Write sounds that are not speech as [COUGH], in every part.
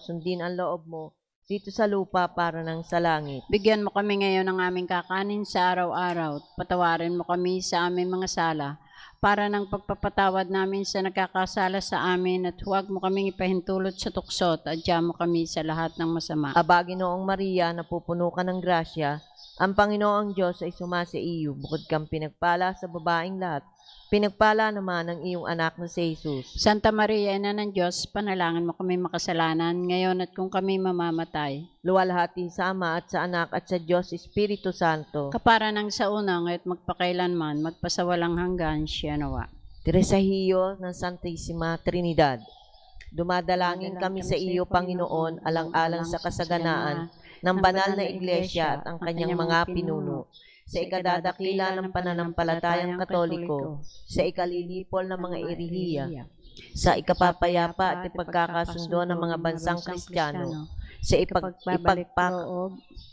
sundin ang loob mo dito sa lupa para ng sa langit. Bigyan mo kami ngayon ng aming kakanin sa araw-araw. Patawarin mo kami sa aming mga sala para ng pagpapatawad namin sa nagkakasala sa amin at huwag mo kaming ipahintulot sa tukso at mo kami sa lahat ng masama. Aba, Ginoong Maria, napupuno ka ng grasya, ang Panginoong Diyos ay sumasa iyo, bukod kang pinagpala sa babaeng lahat. Pinagpala naman ang iyong anak na si Jesus. Santa Maria, Ina ng Diyos, panalangin mo kami makasalanan ngayon at kung kami mamamatay. Luwalhati sa Ama at sa Anak at sa Diyos Espiritu Santo. Kapara ng sa una ngayon magpakailanman, magpasawalang hanggan, siya nawa. Teresahiyo ng Santissima Trinidad. Dumadalangin kami sa iyo, Panginoon, alang-alang sa kasaganaan ng banal na iglesia at ang kanyang mga pinuno sa ikadadakila ng pananampalatayang katoliko, sa ikalilipol ng mga irihiya, sa ikapapayapa at ipagkakasundo ng mga bansang kristyano, sa ipag, ipagpak,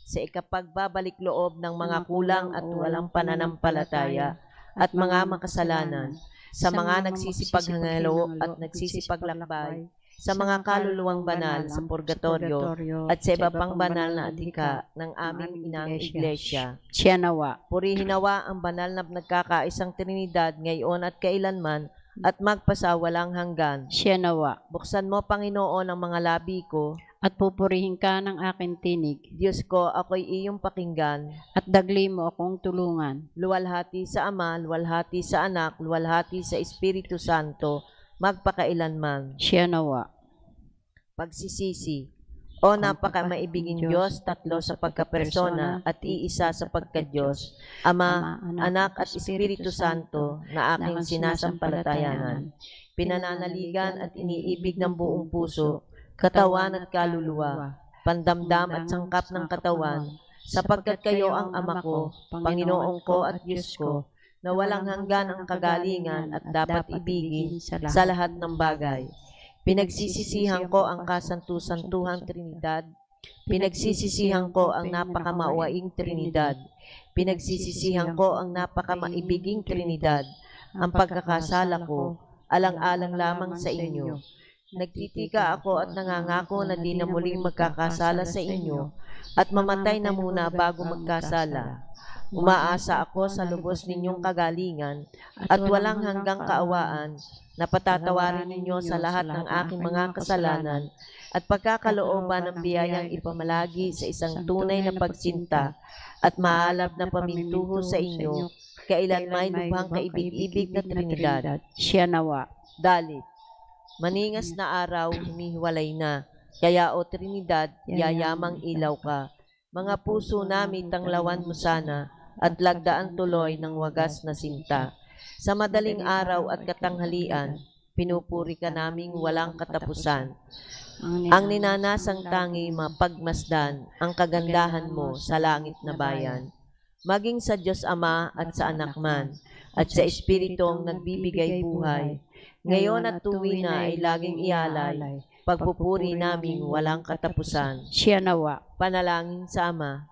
sa ikapagbabalik loob ng mga kulang at walang pananampalataya at mga makasalanan, sa mga nagsisipaghangalo at nagsisipaglakbay, sa mga kaluluwang banal sa purgatorio at sa iba pang banal na adhika ng aming inang iglesia. Siya nawa. Purihin nawa ang banal na nagkakaisang Trinidad ngayon at kailanman at magpasawalang hanggan. Siya nawa. Buksan mo, Panginoon, ang mga labi ko. At pupurihin ka ng aking tinig. Diyos ko, ako'y iyong pakinggan. At dagli mo akong tulungan. Luwalhati sa Ama, luwalhati sa Anak, luwalhati sa Espiritu Santo, magpakailanman. Siya nawa. Pagsisisi. O napaka maibigin Diyos, tatlo sa pagkapersona at iisa sa pagka-Diyos, Ama, Anak at Espiritu Santo na aking sinasampalatayanan. Pinananaligan at iniibig ng buong puso, katawan at kaluluwa, pandamdam at sangkap ng katawan, sapagkat kayo ang Ama ko, Panginoong ko at Diyos ko, na walang hanggan ang kagalingan at dapat ibigin sa lahat ng bagay. Pinagsisisihan ko ang kasantu-santuhang Trinidad. Pinagsisisihan ko ang napakamauwaing Trinidad. Pinagsisisihan ko ang napakamaibiging Trinidad. Ang pagkakasala ko, alang-alang lamang sa inyo. Nagtitika ako at nangangako na di na muling magkakasala sa inyo at mamatay na muna bago magkasala. Umaasa ako sa lubos ninyong kagalingan at walang hanggang kaawaan na patatawarin ninyo sa lahat ng aking mga kasalanan at pagkakalooban ng biyayang ipamalagi sa isang tunay na pagsinta at maalab na pamintuho sa inyo kailan may lubhang kaibig-ibig na Trinidad. Siya nawa. Dalit. Maningas na araw, humihiwalay na. Kaya o Trinidad, yayamang ilaw ka. Mga puso namin tanglawan mo sana at lagdaan tuloy ng wagas na sinta. Sa madaling araw at katanghalian, pinupuri ka naming walang katapusan. Ang ninanasang tangi mapagmasdan ang kagandahan mo sa langit na bayan. Maging sa Diyos Ama at sa Anak man, at sa Espiritong nagbibigay buhay, ngayon at tuwi na ay laging ialay, pagpupuri naming walang katapusan. Siya nawa. Panalangin sa Ama,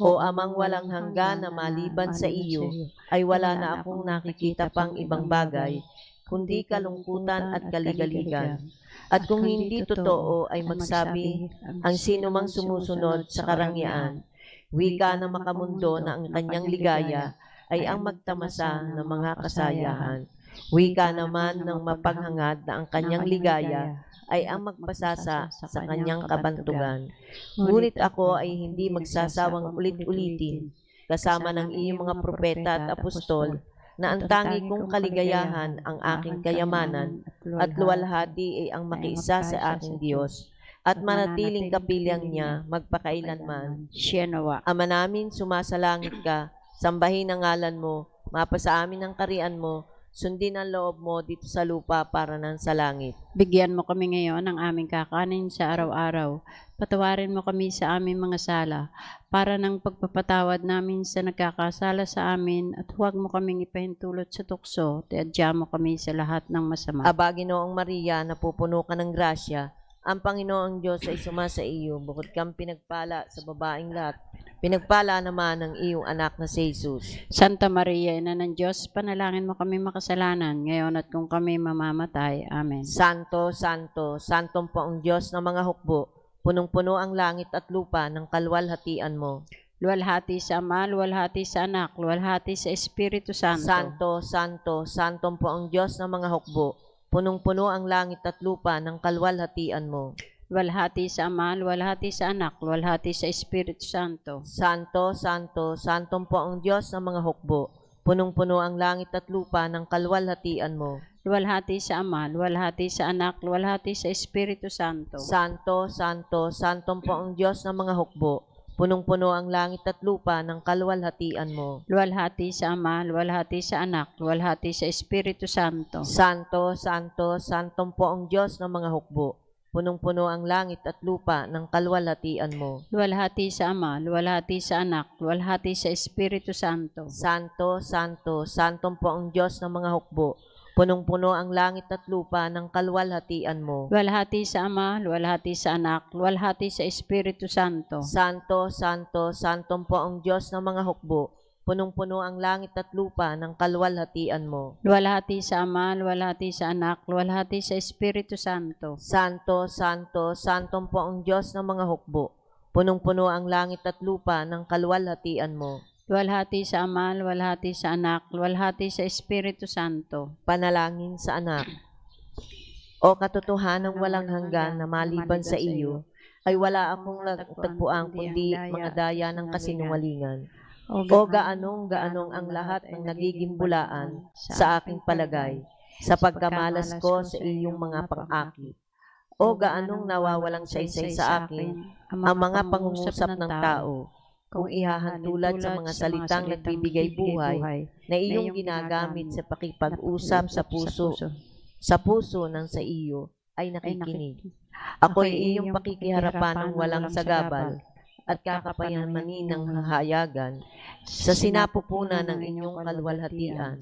o amang walang hanggan na maliban sa iyo, ay wala na akong nakikita pang ibang bagay, kundi kalungkutan at kaligaligan. At kung hindi totoo ay magsabi ang sino mang sumusunod sa karangyaan, wika na makamundo na ang kanyang ligaya ay ang magtamasa ng mga kasayahan. Wika naman ng mapaghangad na ang kanyang ligaya ay ang magpasasa sa kanyang kabantugan. Ngunit ako ay hindi magsasawang ulit-ulitin. kasama ng iyong mga propeta at apostol na ang tangi kong kaligayahan ang aking kayamanan at luwalhati ay ang makiisa sa aking Diyos at manatiling kapilyang niya magpakailanman. Siya nawa. Ama namin, sumasalangit ka, sambahin ang ngalan mo, mapasa amin ang karian mo, sundin ang loob mo dito sa lupa para nan sa langit. Bigyan mo kami ngayon ng aming kakanin sa araw-araw. Patawarin mo kami sa aming mga sala, para ng pagpapatawad namin sa nagkakasala sa amin, at huwag mo kaming ipahintulot sa tukso, tiadya mo kami sa lahat ng masama. Aba, Ginoong Maria, napupuno ka ng grasya, ang Panginoong Diyos ay sumasa iyo, bukod kang pinagpala sa babaeng lahat. Pinagpala naman ng iyong anak na si Jesus. Santa Maria, Ina ng Diyos, panalangin mo kami makasalanan, ngayon at kung kami mamamatay. Amen. Santo, Santo, Santong po ang Diyos ng mga hukbo. punong-puno ang langit at lupa ng kalwalhatian mo. Luwalhati sa Ama, luwalhati sa Anak, luwalhati sa Espiritu Santo. Santo, Santo, Santong po ang Diyos ng mga hukbo. Punong-puno ang langit at lupa ng kalwalhatian mo. Luwalhati sa Ama, luwalhati sa Anak, luwalhati sa Espiritu Santo. Santo, Santo, Santong po ang Diyos ng mga hukbo. Punong-puno ang langit at lupa ng kalwalhatian mo. Luwalhati sa Ama, luwalhati sa Anak, luwalhati sa Espiritu Santo. Santo, Santo, Santong po ang Diyos ng mga hukbo. Punong-puno ang langit at lupa ng kalwalhatian mo. Luwalhati sa Ama, luwalhati sa Anak, luwalhati sa Espiritu Santo. Santo, Santo, Santong po ang Diyos ng mga hukbo. Punong-puno ang langit at lupa ng kalwalhatian mo. Luwalhati sa Ama, luwalhati sa Anak, luwalhati sa Espiritu Santo. Santo, Santo, Santong po ang Diyos ng mga hukbo. Punong-puno ang langit at lupa ng kalwalhatian mo. Luwalhati sa Ama, luwalhati sa Anak, luwalhati sa Espiritu Santo. Santo, Santo, Santong po ang Diyos ng mga hukbo. Punong-puno ang langit at lupa ng kalwalhatian mo. Luwalhati sa Ama, luwalhati sa Anak, luwalhati sa Espiritu Santo. Santo, Santo, Santong po ang Diyos ng mga hukbo. Punong-puno ang langit at lupa ng kalwalhatian mo. Luwalhati sa Ama, luwalhati sa Anak, luwalhati sa Espiritu Santo. Panalangin sa anak. O katotohanang walang hanggan na maliban sa iyo, ay wala akong nagtagpuan kundi mga daya ng kasinungalingan. O gaanong gaanong ang lahat ng nagiging bulaan sa aking palagay, sa pagkamalas ko sa iyong mga pang-akit. O gaanong nawawalang saysay sa akin ang mga pangungusap ng tao, kung ihahantulad sa mga salitang nagbibigay buhay na iyong ginagamit sa pakipag-usap sa puso, sa puso. ng sa iyo ay nakikinig. Ako'y iyong pakikiharapan ng walang sagabal at kakapayamanin ng hahayagan sa sinapupunan ng inyong kalwalhatian.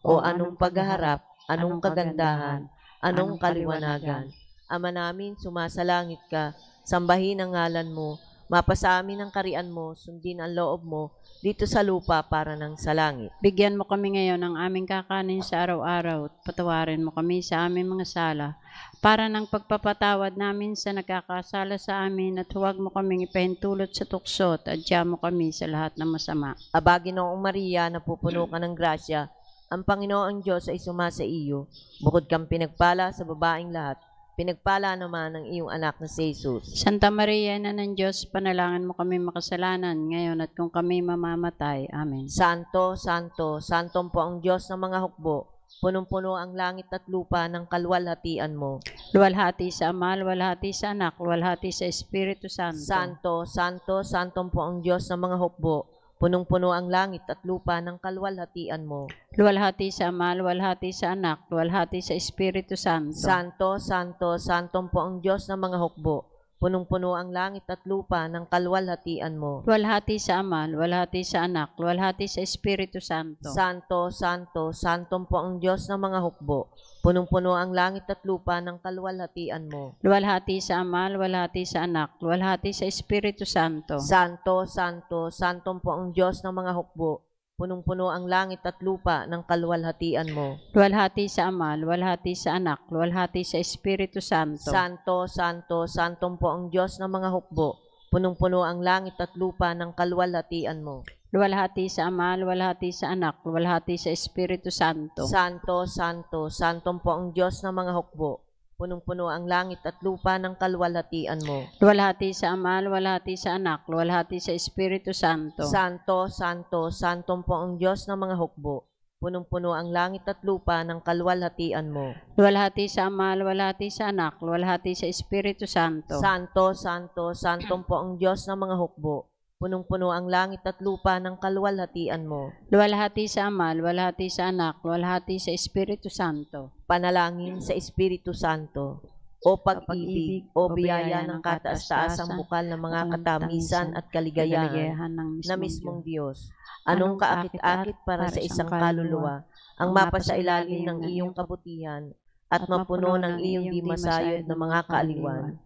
o anong paghaharap, anong kagandahan, anong kaliwanagan. Ama namin, sumasalangit ka, sambahin ang ngalan mo, mapasa amin ang karian mo, sundin ang loob mo, dito sa lupa para ng sa langit. Bigyan mo kami ngayon ng aming kakanin sa araw-araw at patawarin mo kami sa aming mga sala para ng pagpapatawad namin sa nagkakasala sa amin at huwag mo kaming ipahintulot sa tukso at adya mo kami sa lahat ng masama. Aba, Ginoong Maria, napupuno ka ng grasya, ang Panginoon Diyos ay sumasa iyo. Bukod kang pinagpala sa babaeng lahat, pinagpala naman ang iyong anak na si Jesus. Santa Maria, na ng Diyos, panalangin mo kami makasalanan ngayon at kung kami mamamatay. Amen. Santo, Santo, Santong po ang Diyos ng mga hukbo. Punong-puno ang langit at lupa ng kalwalhatian mo. Luwalhati sa Ama, luwalhati sa Anak, luwalhati sa Espiritu Santo. Santo, Santo, Santong po ang Diyos ng mga hukbo. Punong-puno ang langit at lupa ng kalwalhatian mo. Luwalhati sa Ama, luwalhati sa Anak, luwalhati sa Espiritu Santo. Santo, Santo, Santong po ang Diyos ng mga hukbo. Punong-puno ang langit at lupa ng kalwalhatian mo. Luwalhati sa Ama, luwalhati sa Anak, luwalhati sa Espiritu Santo. Santo, Santo, Santong po ang Diyos ng mga hukbo. Punong-puno ang langit at lupa ng kalwalhatian mo. Luwalhati sa Ama, luwalhati sa Anak, luwalhati sa Espiritu Santo. Santo, Santo, Santong po ang Diyos ng mga hukbo. Punong-puno ang langit at lupa ng kalwalhatian mo. Luwalhati sa Ama, luwalhati sa Anak, luwalhati sa Espiritu Santo. Santo, Santo, Santong po ang Diyos ng mga hukbo. Punong-puno ang langit at lupa ng kalwalhatian mo. Luwalhati sa Ama, luwalhati sa Anak, luwalhati sa Espiritu Santo. Santo, Santo, Santong po ang Diyos ng mga hukbo. Punong-puno ang langit at lupa ng kalwalhatian mo. Luwalhati sa Ama, luwalhati sa Anak, luwalhati sa Espiritu Santo. Santo, Santo, Santong po ang Diyos ng mga hukbo. Punong-puno ang langit at lupa ng kalwalhatian mo. Luwalhati sa Ama, luwalhati sa Anak, luwalhati sa Espiritu Santo. Santo, Santo, Santong po ang Diyos ng mga hukbo. Punong-puno ang langit at lupa ng kalwalhatian mo. Luwalhati sa Ama, luwalhati sa Anak, luwalhati sa Espiritu Santo. Panalangin sa Espiritu Santo. O pag-ibig, o biyaya ng kataas-taasang bukal ng mga katamisan at kaligayahan na mismong Diyos. Anong kaakit-akit para sa isang kaluluwa ang mapasailalim ng iyong kabutihan at mapuno ng iyong di masayod na mga kaaliwan.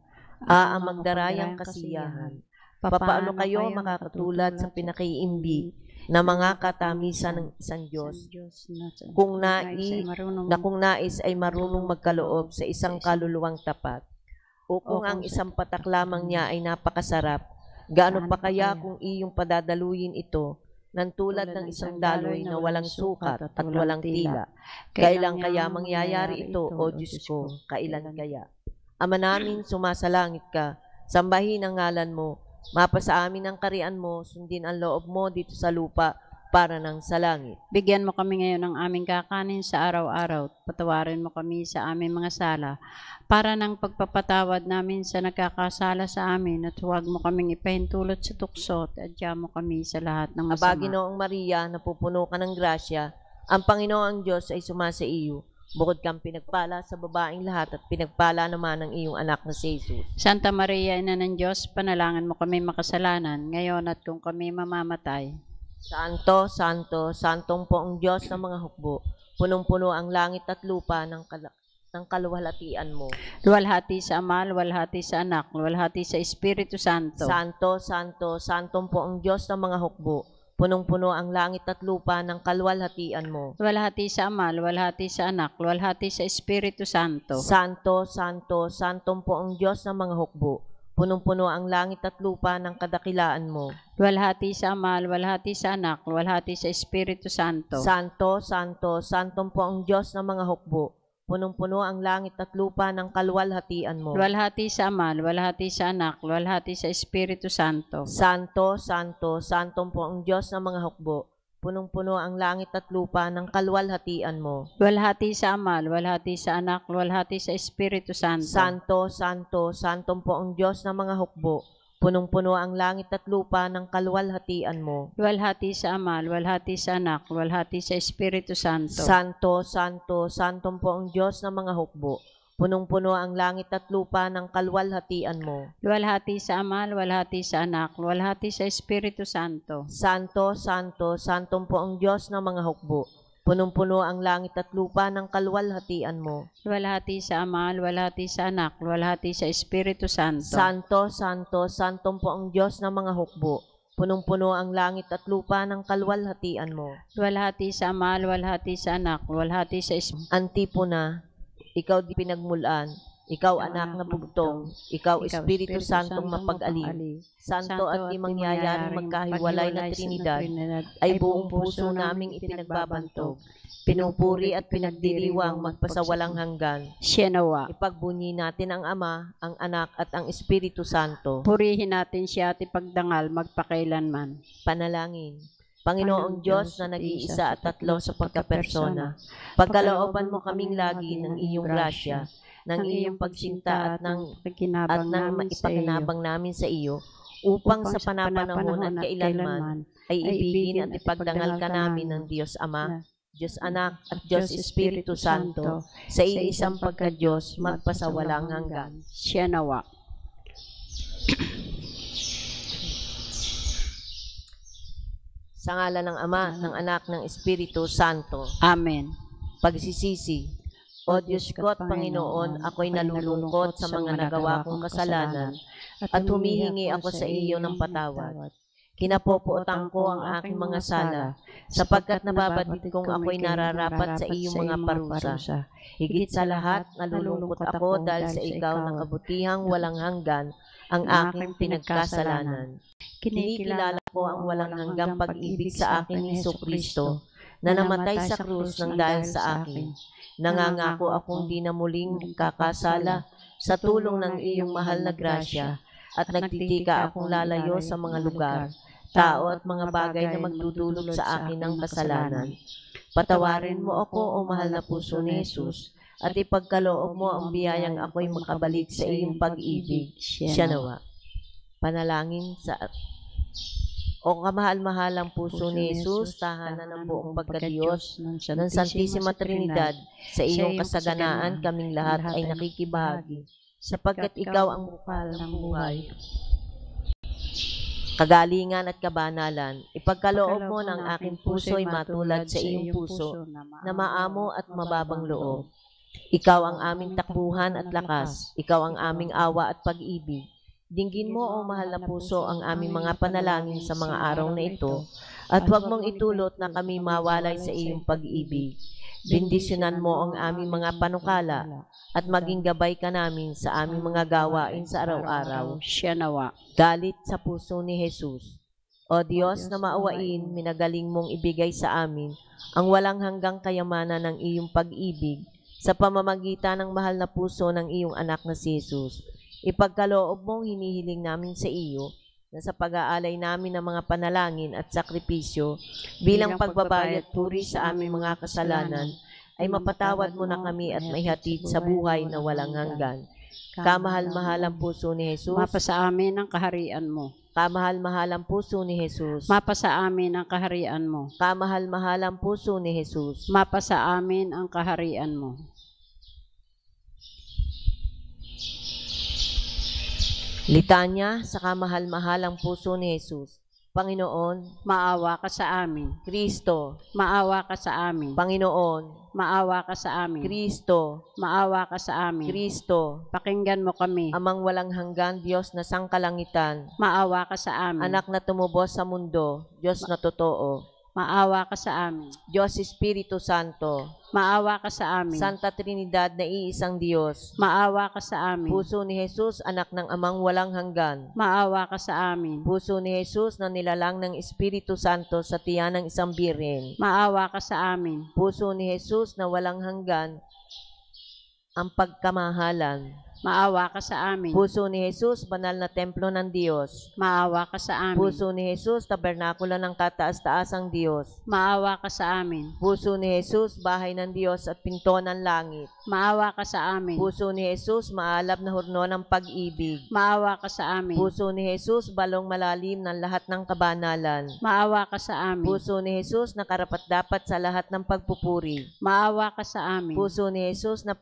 Ah, ang magdarayang kasiyahan. Papaano kayo makakatulad sa pinakaiimbi na mga katamisan ng isang Diyos kung nais na kung nais ay marunong magkaloob sa isang kaluluwang tapat. O kung ang isang patak lamang niya ay napakasarap, gaano pa kaya kung iyong padadaluyin ito ng tulad ng isang daloy na walang sukat at walang tila? Kailan kaya mangyayari ito, O Diyos ko? Kailan kaya? Ama namin, sumasalangit ka. Sambahin ang ngalan mo. Mapa sa amin ang karian mo. Sundin ang loob mo dito sa lupa para ng sa langit. Bigyan mo kami ngayon ng aming kakanin sa araw-araw. Patawarin mo kami sa aming mga sala. Para ng pagpapatawad namin sa nagkakasala sa amin at huwag mo kaming ipahintulot sa tukso at adya mo kami sa lahat ng masama. Ginoong Maria, napupuno ka ng grasya, ang Panginoon ang Diyos ay sumasa iyo. Bukod kang pinagpala sa babaeng lahat at pinagpala naman ang iyong anak na si Jesus. Santa Maria, Ina ng Diyos, panalangin mo kami makasalanan, ngayon at kung kami mamamatay. Santo, Santo, Santong po ang Diyos ng mga hukbo. Punong-puno ang langit at lupa ng, kala- ng kaluwalhatian mo. Luwalhati sa Ama, luwalhati sa Anak, luwalhati sa Espiritu Santo. Santo, Santo, Santong po ang Diyos ng mga hukbo. Punong-puno ang langit at lupa ng kaluwalhatian mo. luwalhati sa Ama, luwalhati sa Anak, luwalhati sa Espiritu Santo. Santo, Santo, Santong po ang Diyos ng mga hukbo. Punong-puno ang langit at lupa ng kadakilaan mo. Luwalhati sa Ama, luwalhati sa Anak, luwalhati sa Espiritu Santo. Santo, Santo, Santong po ang Diyos ng mga hukbo. Punong-puno ang langit at lupa ng kaluwalhatian mo. luwalhati sa Ama, luwalhati sa Anak, luwalhati sa Espiritu Santo. Santo, Santo, Santong po ang Diyos ng mga hukbo. Punong-puno ang langit at lupa ng kaluwalhatian mo. Luwalhati sa Ama, luwalhati sa Anak, luwalhati sa Espiritu Santo. Santo, Santo, Santong po ang Diyos ng mga hukbo. Punong-puno ang langit at lupa ng kaluwalhatian mo. luwalhati sa Ama, luwalhati sa Anak, luwalhati sa Espiritu Santo. Santo, Santo, Santong po ang Diyos ng mga hukbo. Punong-puno ang langit at lupa ng kaluwalhatian mo. luwalhati sa Ama, luwalhati sa Anak, luwalhati sa Espiritu Santo. Santo, Santo, Santong po ang Diyos ng mga hukbo. Punong-puno ang langit at lupa ng kaluwalhatian mo. Luwalhati sa Ama, luwalhati sa Anak, luwalhati sa Espiritu Santo. Santo, Santo, Santong po ang Diyos ng mga hukbo. Punong-puno ang langit at lupa ng kaluwalhatian mo. luwalhati sa Ama, luwalhati sa Anak, luwalhati sa Espiritu Antipona, ikaw di pinagmulan, ikaw anak na bugtong, ikaw Espiritu Santong mapag-ali. Santo at di mangyayaring magkahiwalay na Trinidad, ay buong puso naming ipinagbabantog. Pinupuri at pinagdiriwang magpasawalang hanggan. Siya nawa. Ipagbunyi natin ang Ama, ang Anak at ang Espiritu Santo. Purihin natin siya at ipagdangal magpakailanman. Panalangin. Panginoong Diyos na nag-iisa at tatlo sa pagkapersona, pagkalooban mo kaming lagi ng iyong grasya, ng iyong pagsinta at ng at ng namin sa iyo. ipagkinabang namin sa iyo, upang sa panapanahon at kailanman ay ibigin at ipagdangal ka namin ng Diyos Ama, Diyos Anak at Diyos Espiritu Santo, sa iisang pagka-Diyos magpasawalang hanggan. Siya nawa. Sa ngala ng Ama, ng Anak, ng Espiritu Santo. Amen. Pagsisisi. O Diyos ko at Panginoon, ako'y nalulungkot sa mga nagawa kong kasalanan at humihingi ako sa iyo ng patawad. Kinapopootang ko ang aking mga sala, sapagkat nababatid kong ako'y nararapat sa iyong mga parusa. Higit sa lahat, nalulungkot ako dahil sa ikaw ng kabutihang [LAUGHS] walang hanggan ang aking pinagkasalanan. Kinikilala ko ang walang hanggang pag-ibig sa akin ni Kristo, na namatay sa krus ng dahil sa akin. Nangangako akong di na muling kakasala sa tulong ng iyong mahal na grasya at nagtitika akong lalayo sa mga lugar, tao at mga bagay na magdudulot sa akin ng kasalanan. Patawarin mo ako, o mahal na puso ni Jesus, at ipagkaloob mo ang biyayang ako'y makabalik sa iyong pag-ibig. Siya nawa. Panalangin sa o kamahal-mahalang puso ni Jesus, tahanan ng buong pagkadiyos ng Santisima Trinidad, sa iyong kasaganaan kaming lahat ay nakikibahagi, sapagkat ikaw ang bukal ng buhay. Kagalingan at kabanalan, ipagkaloob mo ng aking puso'y matulad sa iyong puso, na maamo at mababang loob. Ikaw ang aming takbuhan at lakas, ikaw ang aming awa at pag-ibig. Dinggin mo, O mahal na puso, ang aming mga panalangin sa mga araw na ito, at huwag mong itulot na kami mawalay sa iyong pag-ibig. Bendisyonan mo ang aming mga panukala, at maging gabay ka namin sa aming mga gawain sa araw-araw. Siya nawa. Galit sa puso ni Jesus. O Diyos na maawain, minagaling mong ibigay sa amin ang walang hanggang kayamanan ng iyong pag-ibig sa pamamagitan ng mahal na puso ng iyong anak na si Jesus. Ipagkaloob mong hinihiling namin sa iyo na sa pag-aalay namin ng mga panalangin at sakripisyo bilang pagbabayad puri sa aming mga kasalanan, ay mapatawad mo na kami at maihatid sa buhay na walang hanggan. Kamahal-mahalang puso ni Jesus, Mapa sa amin ang kaharian mo. kamahal-mahalang puso ni Jesus, Mapa sa amin ang kaharian mo. kamahal-mahalang puso ni Jesus, Mapa sa amin ang kaharian mo. Litanya sa kamahal-mahalang puso ni Jesus. Panginoon, Maawa ka sa amin. Kristo, Maawa ka sa amin. Panginoon, Maawa ka sa amin. Kristo, Maawa ka sa amin. Kristo, Pakinggan mo kami. amang walang hanggan Diyos na sangkalangitan, Maawa ka sa amin. anak na tumubos sa mundo, Diyos na totoo, Maawa ka sa amin. Diyos Espiritu Santo, Maawa ka sa amin. Santa Trinidad na iisang Diyos, Maawa ka sa amin. puso ni Jesus, anak ng amang walang hanggan, Maawa ka sa amin. puso ni Jesus na nilalang ng Espiritu Santo sa tiyan ng isang birin, Maawa ka sa amin. puso ni Jesus na walang hanggan ang pagkamahalan. Maawa ka sa amin. Puso ni Jesus, banal na templo ng Diyos. Maawa ka sa amin. Puso ni Jesus, tabernakulo ng kataas-taasang Diyos. Maawa ka sa amin. Puso ni Jesus, bahay ng Diyos at pinto ng langit. Maawa ka sa amin. Puso ni Jesus, maalab na hurno ng pag-ibig. Maawa ka sa amin. Puso ni Jesus, balong malalim ng lahat ng kabanalan. Maawa ka sa amin. Puso ni Jesus, na karapat-dapat sa lahat ng pagpupuri. Maawa ka sa amin. Puso ni Jesus, na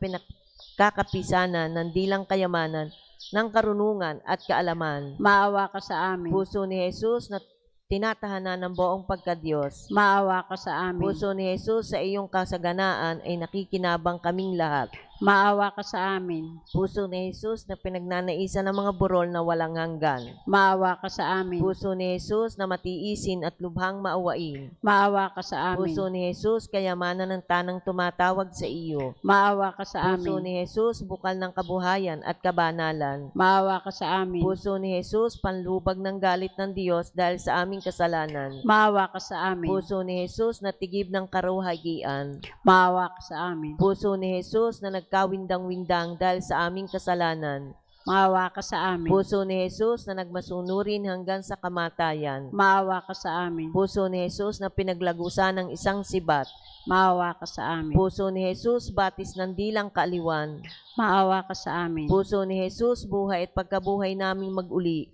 pinakakapisanan ng dilang kayamanan ng karunungan at kaalaman. Maawa ka sa amin. Puso ni Jesus na tinatahanan ng buong pagkadiyos. Maawa ka sa amin. Puso ni Jesus sa iyong kasaganaan ay nakikinabang kaming lahat. Maawa ka sa amin. Puso ni Jesus na pinagnanaisan ng mga burol na walang hanggan. Maawa ka sa amin. Puso ni Jesus na matiisin at lubhang maawain. Maawa ka sa amin. Puso ni Jesus kayamanan ng tanang tumatawag sa iyo. Maawa ka sa Puso amin. ni Jesus bukal ng kabuhayan at kabanalan. Maawa ka sa amin. Puso ni Jesus panlubag ng galit ng Diyos dahil sa aming kasalanan. Maawa ka sa amin. Puso ni Jesus na tigib ng karuhagian. Maawa ka sa amin. Puso ni Jesus na nagkawindang-windang dahil sa aming kasalanan. Maawa ka sa amin. Puso ni Jesus na nagmasunurin hanggang sa kamatayan. Maawa ka sa amin. Puso ni Jesus na pinaglagusan ng isang sibat. Maawa ka sa amin. Puso ni Jesus batis ng dilang kaaliwan. Maawa ka sa amin. Puso ni Jesus buhay at pagkabuhay naming maguli.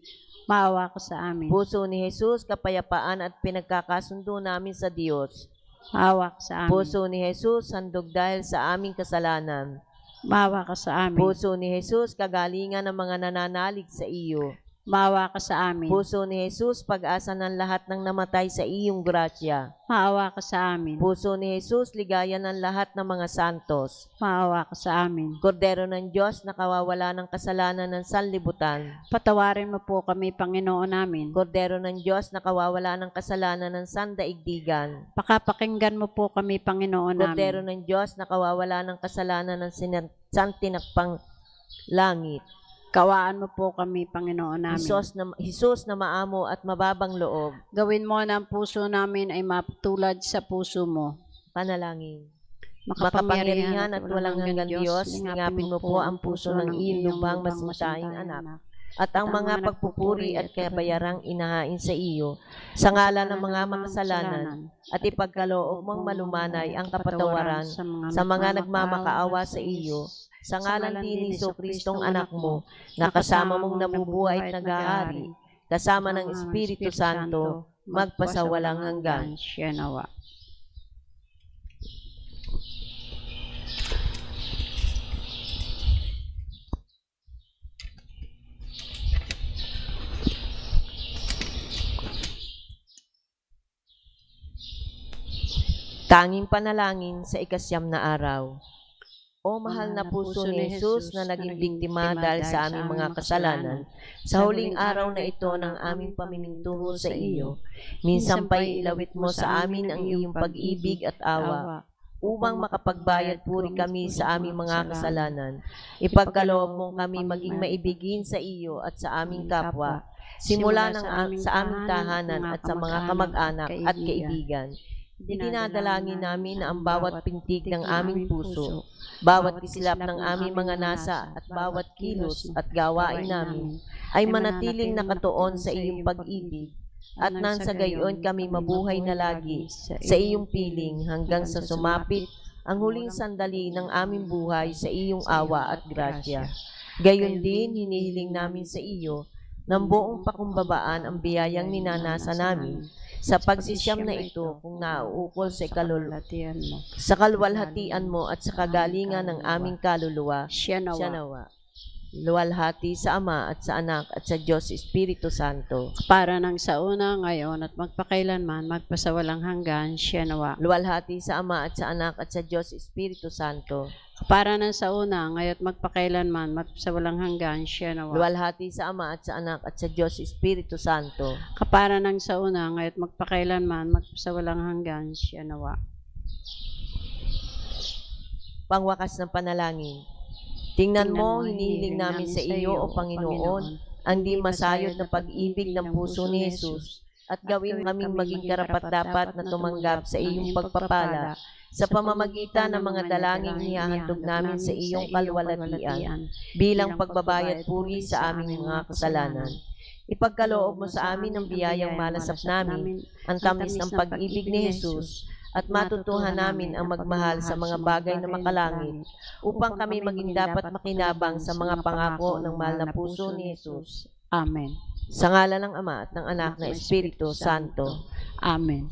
Maawa ka sa amin. Puso ni Jesus kapayapaan at pinagkakasundo namin sa Diyos. Maawa ka sa amin. Puso ni Jesus handog dahil sa aming kasalanan. Maawa ka sa amin. Puso ni Jesus kagalingan ng mga nananalig sa iyo. Maawa ka sa amin. Puso ni Jesus pag-asa ng lahat ng namatay sa iyong grasya. Maawa ka sa amin. Puso ni Jesus ligaya ng lahat ng mga santos. Maawa ka sa amin. Kordero ng Diyos na kawawala ng kasalanan ng sanlibutan. Patawarin mo po kami, Panginoon namin. Kordero ng Diyos na kawawala ng kasalanan ng sandaigdigan. Pakapakinggan mo po kami, Panginoon Kordero namin. ng Diyos na kawawala ng kasalanan ng sinan- santinakpang langit. Kawaan mo po kami, Panginoon namin. Hisos na, Hisos na maamo at mababang loob. Gawin mo na ang puso namin ay matulad sa puso mo. Panalangin. Makapangyarihan at walang hanggan Diyos, lingapin mo po ang puso ng iyong lubang masintahing anak. At ang mga pagpupuri at kabayarang inahain sa iyo, sa ngalan ng mga makasalanan, at ipagkaloob mong malumanay ang kapatawaran sa mga nagmamakaawa sa iyo, sa ngalan din ni Iso Kristong anak mo, na kasama mong nabubuhay at nag-aari, kasama ng Espiritu Santo, magpasawalang hanggan. Siya nawa. Tanging panalangin sa ikasyam na araw. O mahal na puso ni Jesus na naging biktima dahil sa aming mga kasalanan, sa huling araw na ito ng aming pamimintuho sa iyo, minsan pa'y ilawit mo sa amin ang iyong pag-ibig at awa, upang makapagbayad puri kami sa aming mga kasalanan. Ipagkaloob mo kami maging maibigin sa iyo at sa aming kapwa, simula ng sa aming tahanan at sa mga kamag-anak at kaibigan. Idinadalangin namin na ang bawat pintig ng aming puso, bawat kislap ng aming mga nasa at bawat kilos at gawain namin ay manatiling nakatuon sa iyong pag-ibig at nang sa gayon kami mabuhay na lagi sa iyong piling hanggang sa sumapit ang huling sandali ng aming buhay sa iyong awa at grasya. Gayon din, hinihiling namin sa iyo ng buong pakumbabaan ang biyayang ninanasa namin sa pagsisiyam na ito kung nauukol sa kalul mo. sa kalwalhatian mo at sa kagalingan ng aming kaluluwa. Siya nawa. Luwalhati sa Ama at sa Anak at sa Diyos Espiritu Santo. Para ng sa una, ngayon, at magpakailanman, magpasawalang hanggan, siya nawa. Luwalhati sa Ama at sa Anak at sa Diyos Espiritu Santo. Para ng sa una, ngayon, magpakailanman, magpasawalang hanggan, siya nawa. Luwalhati sa Ama at sa Anak at sa Diyos Espiritu Santo. Kapara ng sa una, ngayon, magpakailanman, magpasawalang hanggan, siya nawa. Pangwakas ng panalangin. Tingnan mo, hinihiling namin sa iyo, O Panginoon, ang di masayod na pag-ibig ng puso ni Jesus at gawin kaming maging karapat-dapat na tumanggap sa iyong pagpapala sa pamamagitan ng mga dalangin nihahandog namin sa iyong kalwalatian bilang pagbabayad puri sa aming mga kasalanan. Ipagkaloob mo sa amin ang biyayang malasap namin, ang tamis ng pag-ibig ni Jesus, at matutuhan namin ang magmahal sa mga bagay na makalangit, upang kami maging dapat makinabang sa mga pangako ng mahal na puso ni Jesus. Amen. Sa ngala ng Ama at ng Anak na Espiritu Santo. Amen.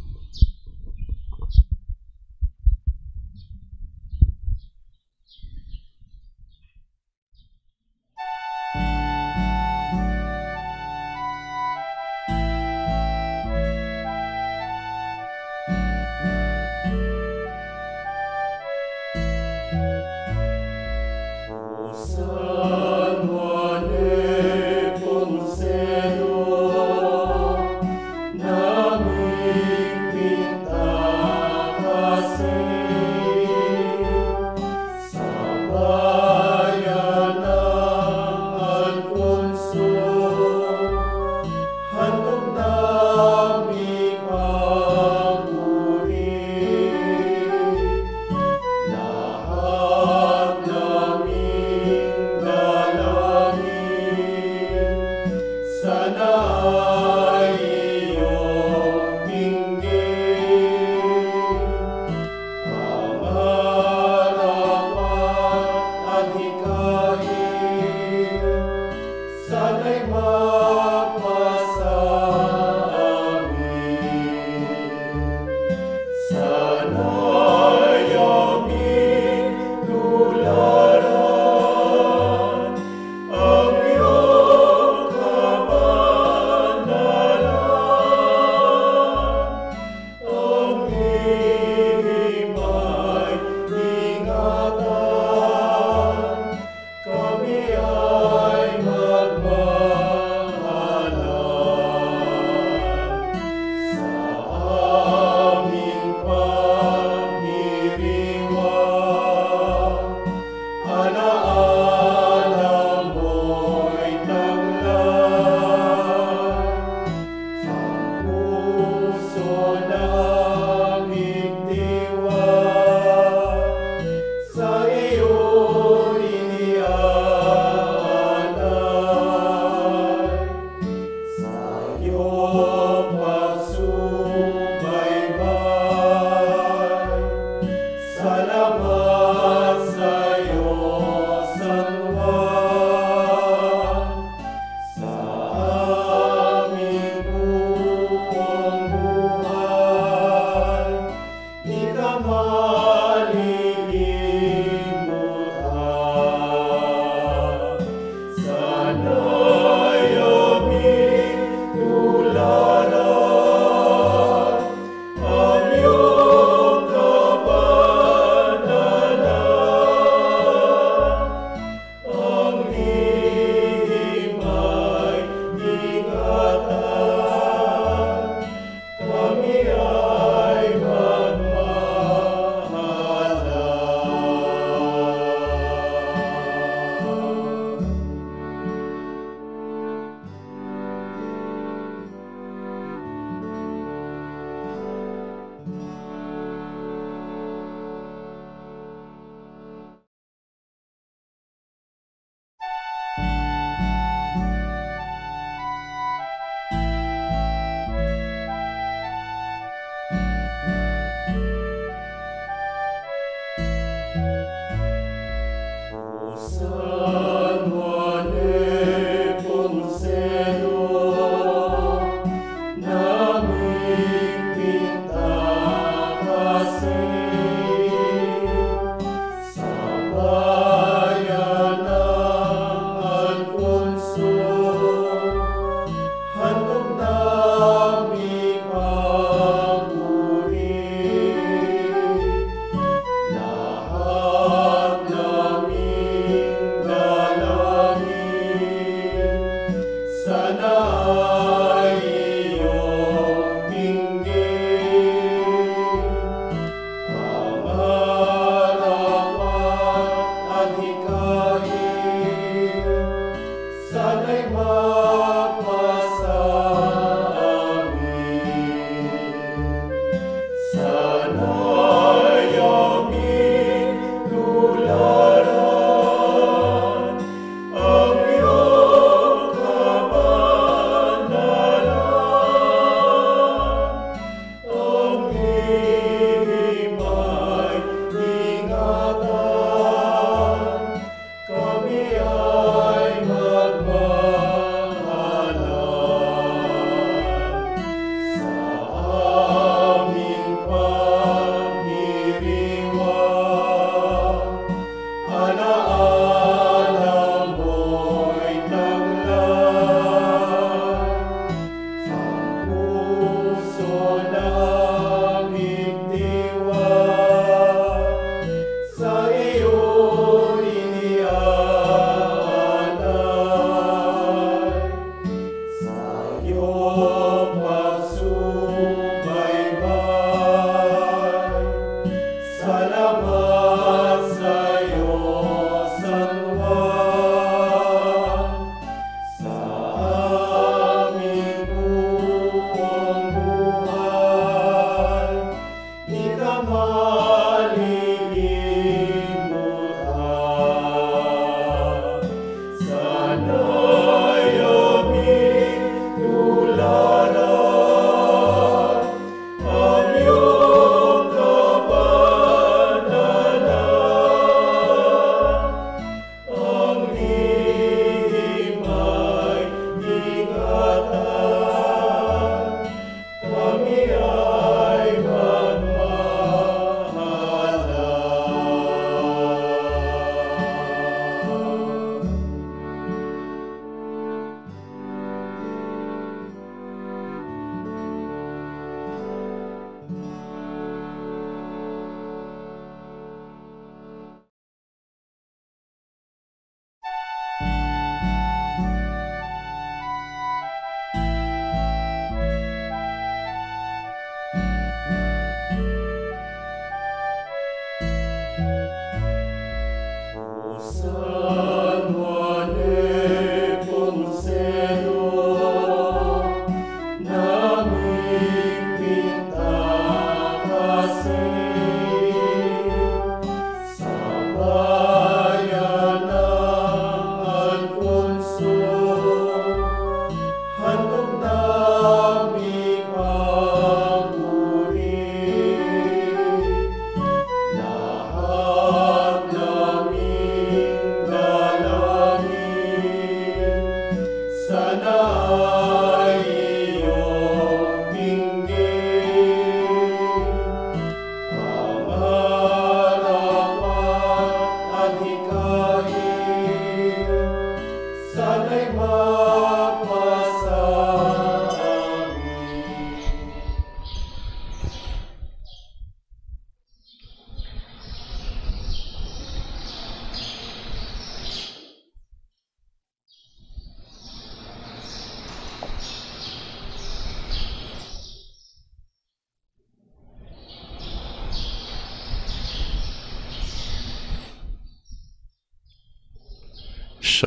Ang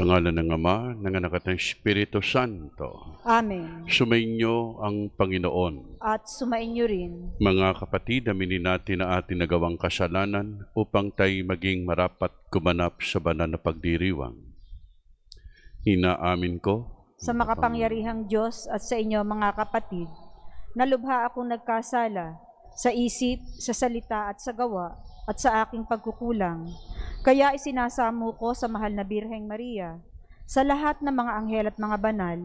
Sa ngalan ng Ama, ng Anak at ng Espiritu Santo, Amen. sumainyo ang Panginoon. At sumainyo rin. Mga kapatid, aminin natin na ating nagawang kasalanan upang tayo maging marapat gumanap sa banal na pagdiriwang. Inaamin ko Sa makapangyarihang Diyos at sa inyo mga kapatid, nalubha akong nagkasala sa isip, sa salita at sa gawa at sa aking pagkukulang. Kaya isinasamo ko sa mahal na Birheng Maria, sa lahat ng mga anghel at mga banal,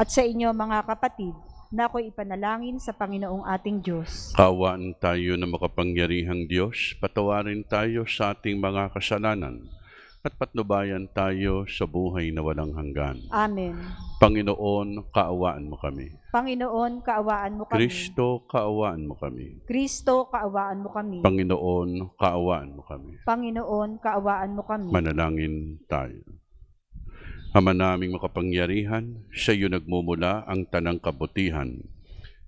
at sa inyo mga kapatid, na ako'y ipanalangin sa Panginoong ating Diyos. Kaawaan tayo na makapangyarihang Diyos, patawarin tayo sa ating mga kasalanan, at patnubayan tayo sa buhay na walang hanggan. Amen. Panginoon, kaawaan mo kami. Panginoon, kaawaan mo kami. Kristo, kaawaan mo kami. Kristo, kaawaan mo kami. Panginoon, kaawaan mo kami. Panginoon, kaawaan mo kami. Manalangin tayo. Ama naming makapangyarihan, sa iyo nagmumula ang tanang kabutihan.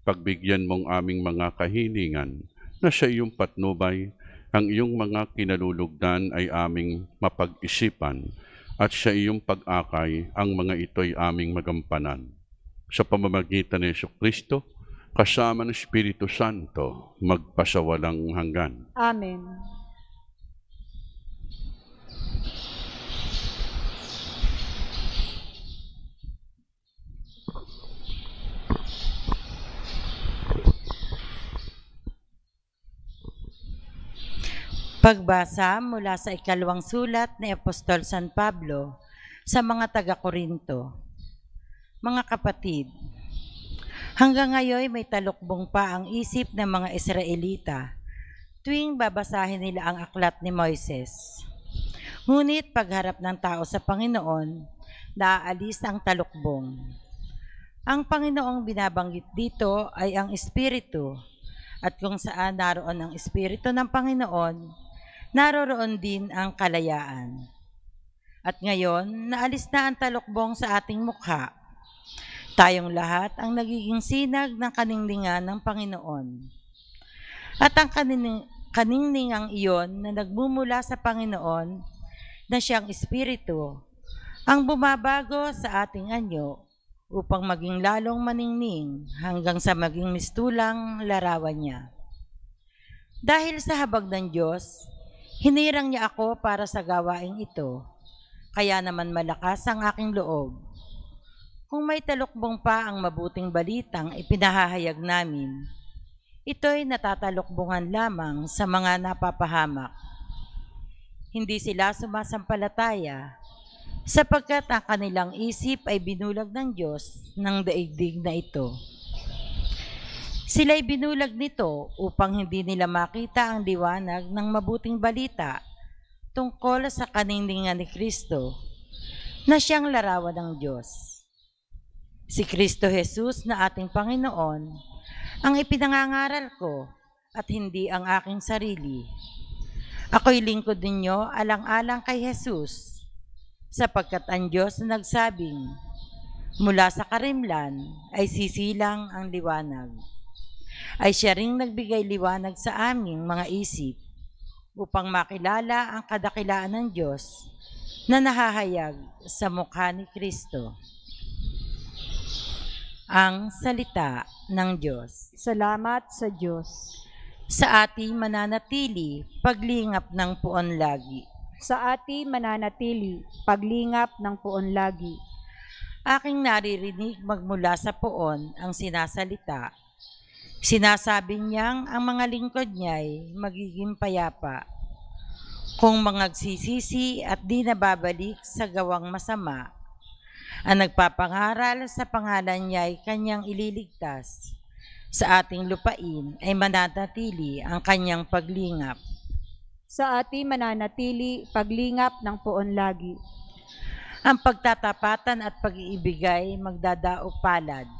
Pagbigyan mong aming mga kahilingan na sa iyong patnubay, ang iyong mga kinalulugdan ay aming mapag-isipan at sa iyong pag-akay ang mga ito'y aming magampanan. Sa pamamagitan ni Yesu Kristo, kasama ng Espiritu Santo, magpasawalang hanggan. Amen. Pagbasa mula sa ikalawang sulat ni Apostol San Pablo sa mga taga-Korinto. Mga kapatid, hanggang ngayon may talukbong pa ang isip ng mga Israelita tuwing babasahin nila ang aklat ni Moises. Ngunit pagharap ng tao sa Panginoon, naaalis ang talukbong. Ang Panginoong binabanggit dito ay ang Espiritu at kung saan naroon ang Espiritu ng Panginoon, naroroon din ang kalayaan. At ngayon, naalis na ang talukbong sa ating mukha. Tayong lahat ang nagiging sinag ng kaninglingan ng Panginoon. At ang kaning kaninglingang iyon na nagmumula sa Panginoon na siyang Espiritu, ang bumabago sa ating anyo upang maging lalong maningning hanggang sa maging mistulang larawan niya. Dahil sa habag ng Diyos, hinirang niya ako para sa gawaing ito, kaya naman malakas ang aking loob. Kung may talukbong pa ang mabuting balitang ipinahahayag namin, ito'y natatalukbungan lamang sa mga napapahamak. Hindi sila sumasampalataya sapagkat ang kanilang isip ay binulag ng Diyos ng daigdig na ito. Sila'y binulag nito upang hindi nila makita ang liwanag ng mabuting balita tungkol sa kaninglingan ni Kristo na siyang larawan ng Diyos. Si Kristo Jesus na ating Panginoon ang ipinangangaral ko at hindi ang aking sarili. Ako'y lingkod ninyo alang-alang kay Jesus sapagkat ang Diyos na nagsabing, mula sa karimlan ay sisilang ang liwanag. Ay siya ring nagbigay liwanag sa aming mga isip upang makilala ang kadakilaan ng Diyos na nahahayag sa mukha ni Kristo. Ang salita ng Diyos. Salamat sa Diyos. Sa ating mananatili, paglingap ng puon lagi. Sa ating mananatili, paglingap ng puon lagi. Aking naririnig magmula sa poon ang sinasalita. Sinasabi niyang ang mga lingkod niya'y magiging payapa. Kung mangagsisisi at di nababalik sa gawang masama, ang nagpapangaral sa pangalan niya'y kanyang ililigtas. Sa ating lupain ay mananatili ang kanyang paglingap. Sa ating mananatili, paglingap ng puon lagi. Ang pagtatapatan at pag-iibigay magdadaog palad.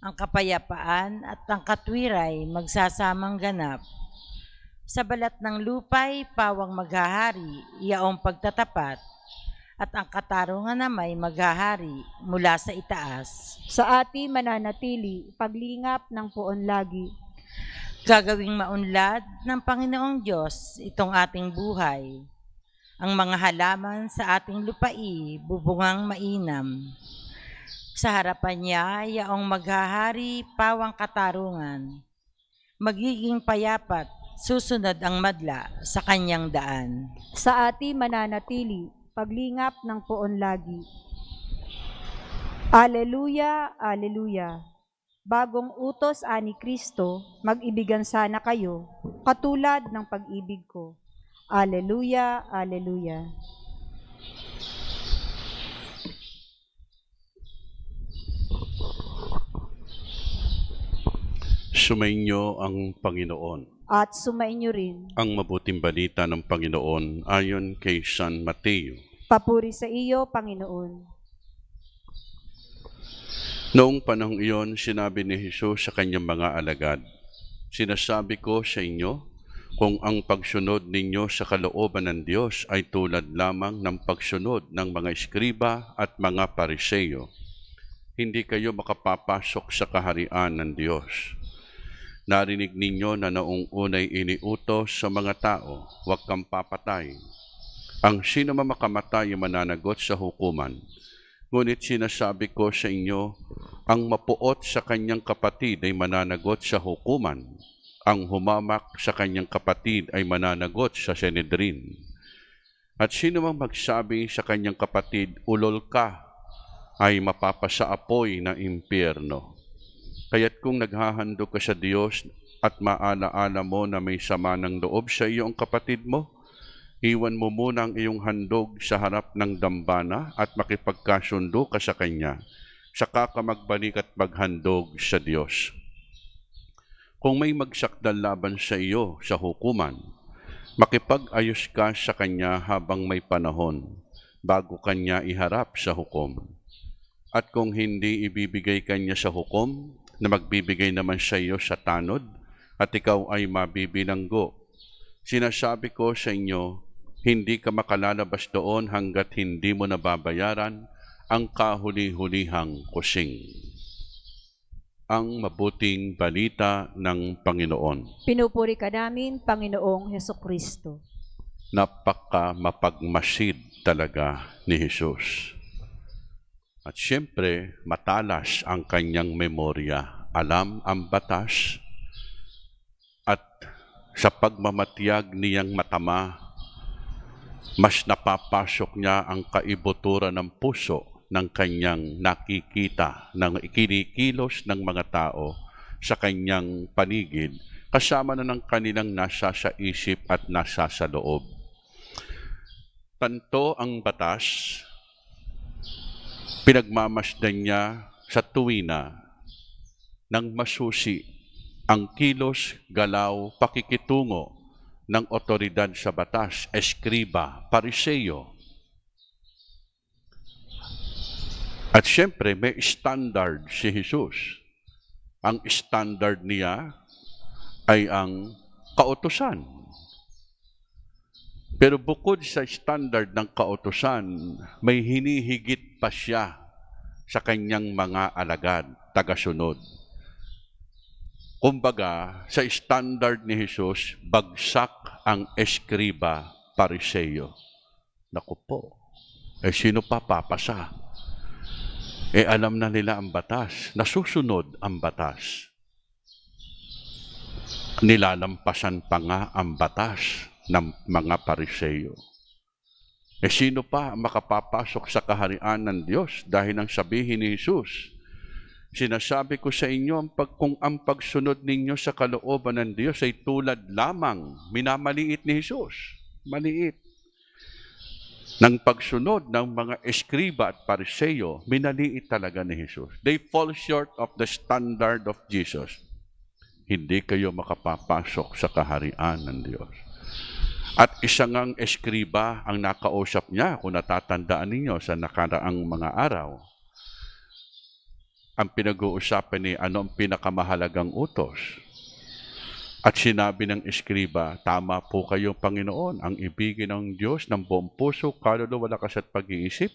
Ang kapayapaan at ang katwiray magsasamang ganap. Sa balat ng lupay, pawang maghahari, iyaong pagtatapat, at ang katarungan na may maghahari mula sa itaas. Sa ating mananatili, paglingap ng puon lagi. Gagawing maunlad ng Panginoong Diyos itong ating buhay. Ang mga halaman sa ating lupai, bubungang mainam. Sa harapan niya, yaong maghahari, pawang katarungan. Magiging payapat, susunod ang madla sa kanyang daan. Sa ating mananatili, paglingap ng puon lagi. Aleluya, aleluya. Bagong utos ani Kristo, mag-ibigan sana kayo, katulad ng pag-ibig ko. Aleluya, aleluya. Sumainyo ang Panginoon. At sumainyo rin. Ang mabuting balita ng Panginoon ayon kay San Mateo. Papuri sa iyo, Panginoon. Noong panahong iyon, sinabi ni Jesus sa kanyang mga alagad, Sinasabi ko sa inyo, kung ang pagsunod ninyo sa kalooban ng Diyos ay tulad lamang ng pagsunod ng mga eskriba at mga pariseyo, hindi kayo makapapasok sa kaharian ng Diyos. Narinig ninyo na noong unay iniutos sa mga tao, huwag kang papatay. Ang sino man makamatay ay mananagot sa hukuman. Ngunit sinasabi ko sa inyo, ang mapuot sa kanyang kapatid ay mananagot sa hukuman. Ang humamak sa kanyang kapatid ay mananagot sa Senedrin. At sino mang magsabi sa kanyang kapatid, ulol ka, ay mapapasa apoy ng impyerno. Kaya't kung naghahandog ka sa Diyos at maalaala mo na may sama ng loob sa iyong kapatid mo, iwan mo muna ang iyong handog sa harap ng dambana at makipagkasundo ka sa Kanya. Saka ka magbalik at maghandog sa Diyos. Kung may magsakdal laban sa iyo sa hukuman, makipag-ayos ka sa Kanya habang may panahon bago Kanya iharap sa hukom. At kung hindi ibibigay Kanya sa hukom, na magbibigay naman sa iyo sa tanod, at ikaw ay mabibilanggo. Sinasabi ko sa inyo, hindi ka makalalabas doon hanggat hindi mo nababayaran ang kahuli-hulihang kusing. Ang mabuting balita ng Panginoon. Pinupuri ka namin, Panginoong Heso Kristo. Napaka mapagmasid talaga ni Jesus. At siyempre, matalas ang kanyang memorya. Alam ang batas at sa pagmamatiyag niyang matama, mas napapasok niya ang kaibuturan ng puso ng kanyang nakikita, ng ikinikilos ng mga tao sa kanyang paligid, kasama na ng kanilang nasa sa isip at nasa sa loob. Tanto ang batas, pinagmamasdan niya sa tuwina ng masusi ang kilos, galaw, pakikitungo ng otoridad sa batas, eskriba, pariseyo. At siyempre, may standard si Jesus. Ang standard niya ay ang kautusan. Pero bukod sa standard ng kautusan, may hinihigit pa siya sa kanyang mga alagad, tagasunod. Kumbaga, sa standard ni Jesus, bagsak ang eskriba pariseyo. Naku po, eh sino pa papasa? Eh alam na nila ang batas, nasusunod ang batas. Nilalampasan pa nga ang batas ng mga pariseyo. Eh sino pa makapapasok sa kaharian ng Diyos dahil nang sabihin ni Jesus, Sinasabi ko sa inyo, ang kung ang pagsunod ninyo sa kalooban ng Diyos ay tulad lamang, minamaliit ni Jesus, maliit. Ng pagsunod ng mga eskriba at pariseyo, minaliit talaga ni Jesus. They fall short of the standard of Jesus. Hindi kayo makapapasok sa kaharian ng Diyos. At isang ang eskriba ang nakausap niya, kung natatandaan ninyo sa nakaraang mga araw, ang pinag-uusapan ni ano ang pinakamahalagang utos. At sinabi ng eskriba, tama po kayo Panginoon, ang ibigin ng Diyos ng buong puso, kaluluwa, lakas at pag-iisip,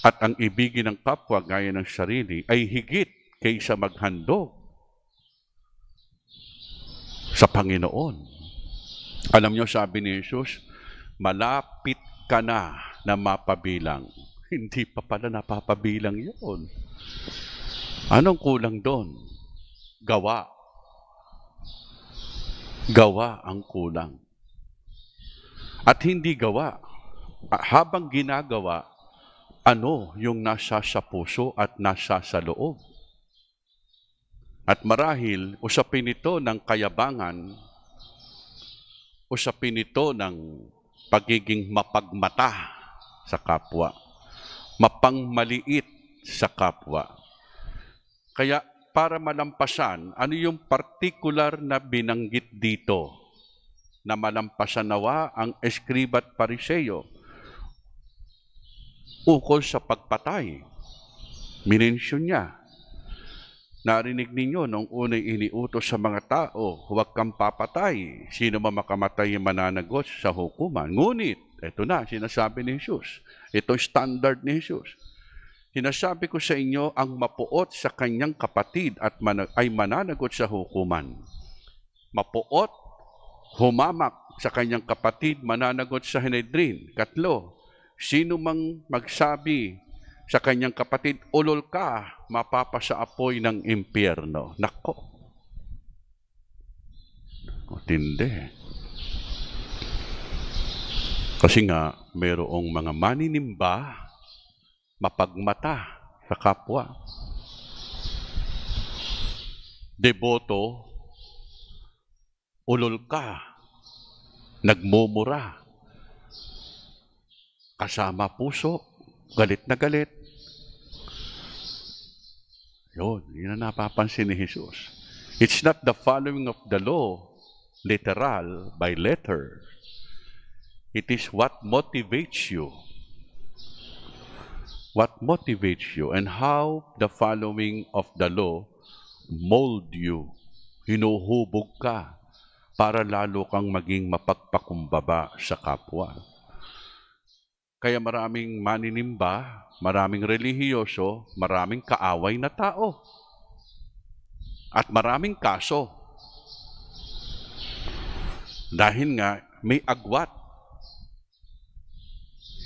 at ang ibigin ng kapwa gaya ng sarili ay higit kaysa maghandog sa Panginoon. Alam niyo, sabi ni Jesus, malapit ka na na mapabilang. [LAUGHS] Hindi pa pala napapabilang yun. Anong kulang doon? Gawa. Gawa ang kulang. At hindi gawa. Habang ginagawa, ano yung nasa sa puso at nasa sa loob. At marahil, usapin ito ng kayabangan, usapin ito ng pagiging mapagmata sa kapwa, mapangmaliit sa kapwa. Kaya para malampasan, ano yung particular na binanggit dito na malampasan nawa ang eskribat pariseyo ukol sa pagpatay. Minensyon niya. Narinig ninyo nung unay iniutos sa mga tao, huwag kang papatay. Sino man makamatay yung mananagot sa hukuman. Ngunit, ito na, sinasabi ni Jesus. Ito standard ni Jesus. Sinasabi ko sa inyo, ang mapuot sa kanyang kapatid at mana- ay mananagot sa hukuman. Mapuot, humamak sa kanyang kapatid, mananagot sa Henedrin. Katlo, sino mang magsabi sa kanyang kapatid, ulol ka, mapapasa apoy ng impyerno. Nako. O, Tindi. Kasi nga, mayroong mga maninimba, mapagmata sa kapwa. Deboto, ulol ka, nagmumura, kasama puso, galit na galit. Yun, yun ang napapansin ni Jesus. It's not the following of the law, literal, by letter. It is what motivates you. What motivates you and how the following of the law mold you. Hinuhubog ka para lalo kang maging mapagpakumbaba sa kapwa. Kaya maraming maninimba, maraming relihiyoso, maraming kaaway na tao. At maraming kaso. Dahil nga may agwat.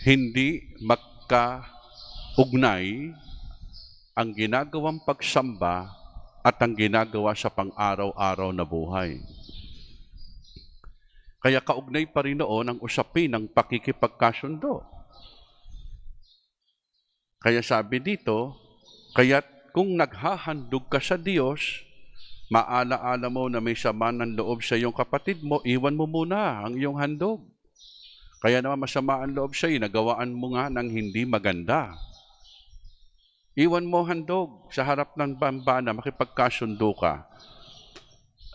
Hindi magka-ugnay ang ginagawang pagsamba at ang ginagawa sa pang-araw-araw na buhay. Kaya kaugnay pa rin noon ang usapin ng pakikipagkasundo. Kaya sabi dito, kaya't kung naghahandog ka sa Diyos, maalaala mo na may sama ng loob sa iyong kapatid mo, iwan mo muna ang iyong handog. Kaya naman masama ang loob sa iyo, nagawaan mo nga ng hindi maganda. Iwan mo handog sa harap ng bambana, makipagkasundo ka.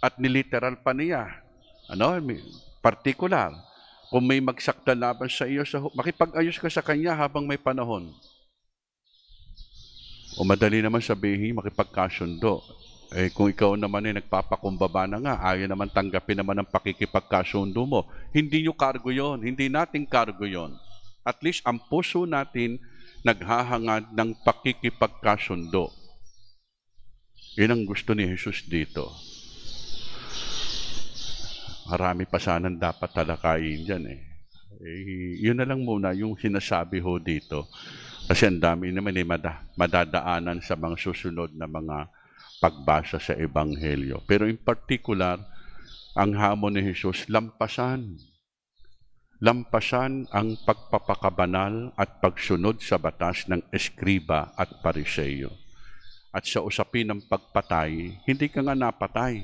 At niliteral pa niya, ano, particular, kung may magsakta laban sa iyo, makipag-ayos ka sa kanya habang may panahon. O madali naman sabihin, makipagkasundo. Eh kung ikaw naman ay nagpapakumbaba na nga, ayaw naman tanggapin naman ang pakikipagkasundo mo. Hindi nyo cargo yon, hindi nating cargo yon. At least ang puso natin naghahangad ng pakikipagkasundo. Yan ang gusto ni Jesus dito. Marami pa sanang dapat talakayin dyan eh. eh. Yun na lang muna yung sinasabi ho dito. Kasi ang dami naman eh, mada, madadaanan sa mga susunod na mga pagbasa sa Ebanghelyo. Pero in particular, ang hamon ni Jesus, lampasan. Lampasan ang pagpapakabanal at pagsunod sa batas ng eskriba at pariseyo. At sa usapin ng pagpatay, hindi ka nga napatay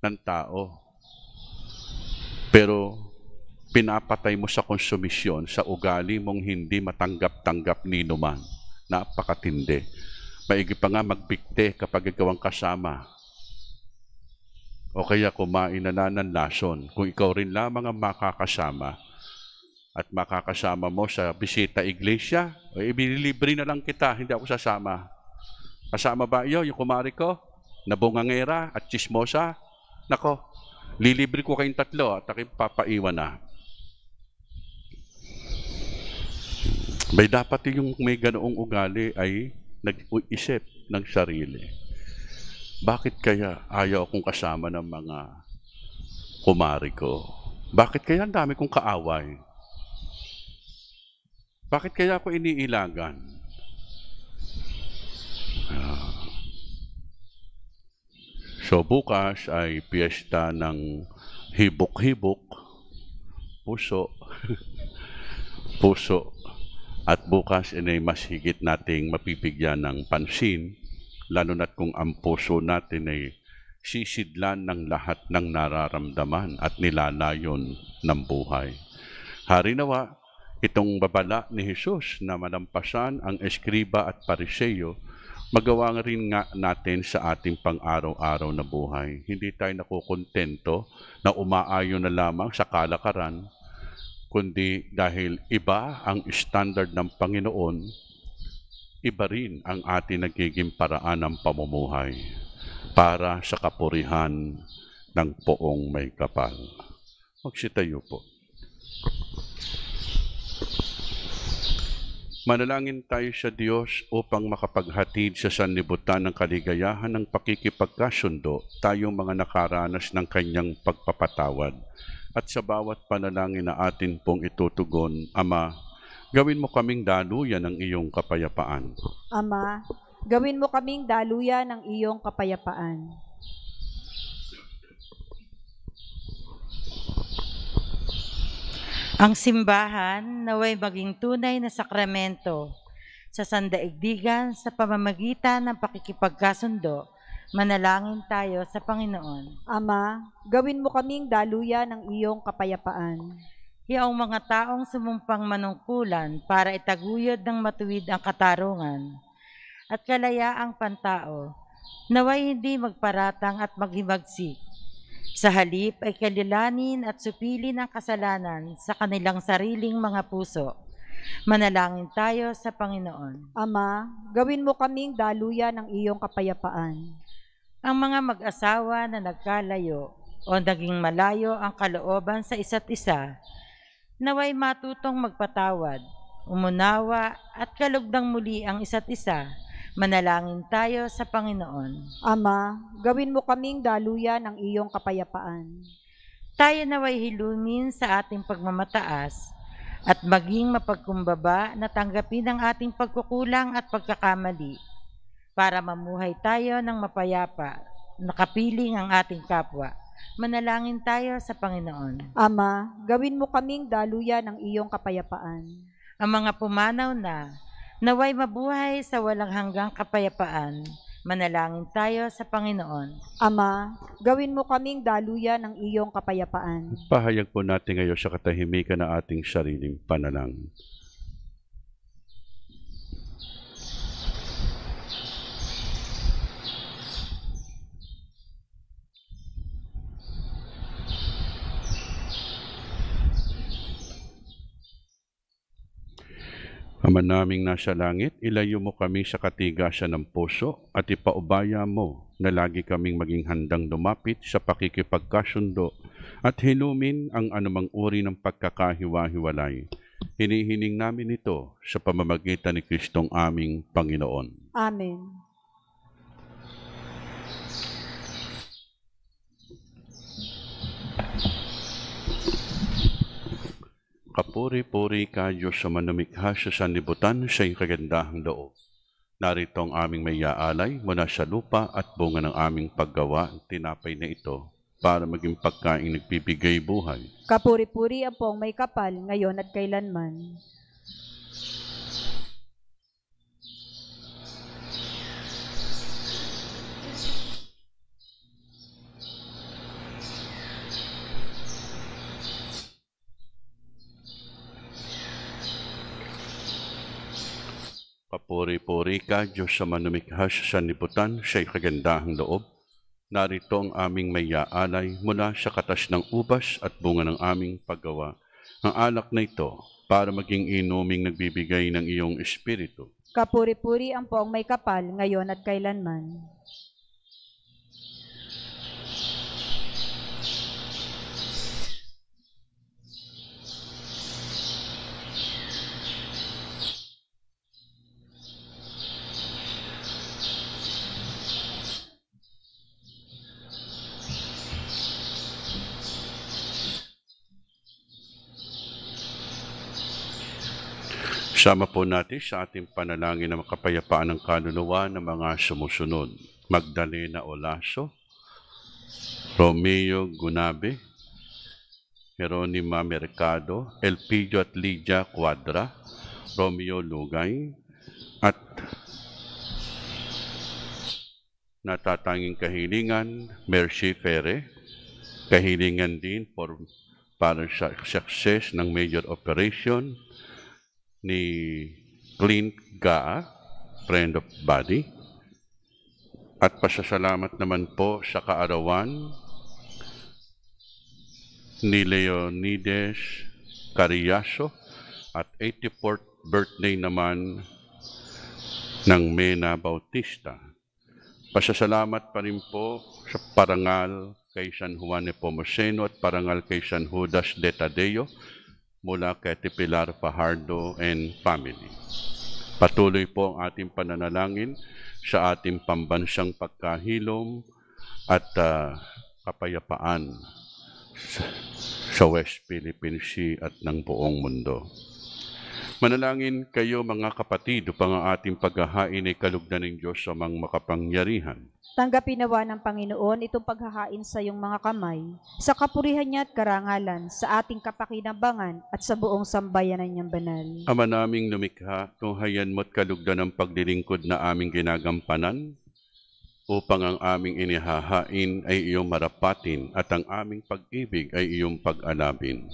ng tao. Pero pinapatay mo sa konsumisyon, sa ugali mong hindi matanggap-tanggap ni numan. Napakatindi. Maigi pa nga magbikte kapag ikaw ang kasama. O kaya kumain na ng lason. Kung ikaw rin lamang ang makakasama at makakasama mo sa bisita iglesia, o ibililibre na lang kita, hindi ako sasama. Kasama ba iyo, yung kumari ko, na bungangera at chismosa? Nako, lilibre ko kayong tatlo at aking papaiwan na. May dapat yung may ganoong ugali ay nag-isip ng sarili. Bakit kaya ayaw akong kasama ng mga kumari ko? Bakit kaya ang dami kong kaaway? Bakit kaya ako iniilagan? Ah. So bukas ay piyesta ng hibok-hibok, puso, [LAUGHS] puso, at bukas ay mas higit nating mapipigyan ng pansin, lalo na't kung ang puso natin ay sisidlan ng lahat ng nararamdaman at nilalayon ng buhay. Hari nawa, itong babala ni Jesus na malampasan ang eskriba at pariseyo, magawa nga rin nga natin sa ating pang-araw-araw na buhay. Hindi tayo nakukontento na umaayon na lamang sa kalakaran, kundi dahil iba ang standard ng Panginoon, iba rin ang ating nagiging paraan ng pamumuhay para sa kapurihan ng poong may kapal. Magsitayo po. Manalangin tayo sa Diyos upang makapaghatid sa sanlibutan ng kaligayahan ng pakikipagkasundo tayong mga nakaranas ng kanyang pagpapatawad. At sa bawat panalangin na atin pong itutugon, Ama, gawin mo kaming daluyan ng iyong kapayapaan. Ama, gawin mo kaming daluyan ng iyong kapayapaan. Ang simbahan naway maging tunay na sakramento sa sandaigdigan sa pamamagitan ng pakikipagkasundo. Manalangin tayo sa Panginoon. Ama, gawin mo kaming daluyan ng iyong kapayapaan. Iyong mga taong sumumpang manungkulan para itaguyod ng matuwid ang katarungan at kalayaang pantao, naway hindi magparatang at maghimagsik. Sa halip ay kalilanin at supilin ang kasalanan sa kanilang sariling mga puso. Manalangin tayo sa Panginoon. Ama, gawin mo kaming daluyan ng iyong kapayapaan. Ang mga mag-asawa na nagkalayo o naging malayo ang kalooban sa isa't isa, naway matutong magpatawad, umunawa at kalugdang muli ang isa't isa. Manalangin tayo sa Panginoon. Ama, gawin mo kaming daluyan ng iyong kapayapaan. Tayo naway hilumin sa ating pagmamataas at maging mapagkumbaba na tanggapin ang ating pagkukulang at pagkakamali para mamuhay tayo ng mapayapa, nakapiling ang ating kapwa. Manalangin tayo sa Panginoon. Ama, gawin mo kaming daluyan ng iyong kapayapaan. Ang mga pumanaw na, naway mabuhay sa walang hanggang kapayapaan. Manalangin tayo sa Panginoon. Ama, gawin mo kaming daluyan ng iyong kapayapaan. Pahayag po natin ngayon sa katahimikan ng ating sariling panalangin. Ama naming nasa langit, ilayo mo kami sa katigasan ng puso at ipaubaya mo na lagi kaming maging handang lumapit sa pakikipagkasundo at hinumin ang anumang uri ng pagkakahiwa-hiwalay. Hinihiling namin ito sa pamamagitan ni Kristong aming Panginoon. Amen. Kapuri-puri ka, Diyos sa manumikha sa sanlibutan sa iyong kagandahang loob. Narito ang aming may aalay mula sa lupa at bunga ng aming paggawa, tinapay na ito, para maging pagkain nagbibigay buhay. Kapuri-puri ang pong may kapal, ngayon at kailanman. Papuri-puri ka, Diyos sa manumikha sa sanlibutan sa iyong kagandahang loob. Narito ang aming may aalay mula sa katas ng ubas at bunga ng aming paggawa. Ang alak na ito para maging inuming nagbibigay ng iyong espiritu. Kapuri-puri ang pong may kapal, ngayon at kailanman. Sama po natin sa ating panalangin na makapayapaan ng kaluluwa ng mga sumusunod. Magdalena Olaso, Romeo Gunabe, Jeronima Mercado, Elpidio at Lydia Quadra, Romeo Lugay, at natatanging kahilingan, Mercy Ferre, kahilingan din for, para sa success ng major operation, ni Clint Gaa, friend of body. At pasasalamat naman po sa kaarawan ni Leonides Cariaso at 84th birthday naman ng Mena Bautista. Pasasalamat pa rin po sa parangal kay San Juan Nepomuceno at parangal kay San Judas de Tadeo mula kay Pilar Fajardo and family. Patuloy po ang ating pananalangin sa ating pambansang pagkahilom at ah, kapayapaan sa, sa West Philippine Sea at ng buong mundo. Manalangin kayo mga kapatid upang ang ating paghahain ay kalugdan ng Diyos sa mga makapangyarihan. Tanggapin nawa ng Panginoon itong paghahain sa iyong mga kamay, sa kapurihan niya at karangalan, sa ating kapakinabangan at sa buong sambayanan niyang banal. Ama naming lumikha, tunghayan mo't kalugdan ng paglilingkod na aming ginagampanan, upang ang aming inihahain ay iyong marapatin at ang aming pag-ibig ay iyong pag-alabin.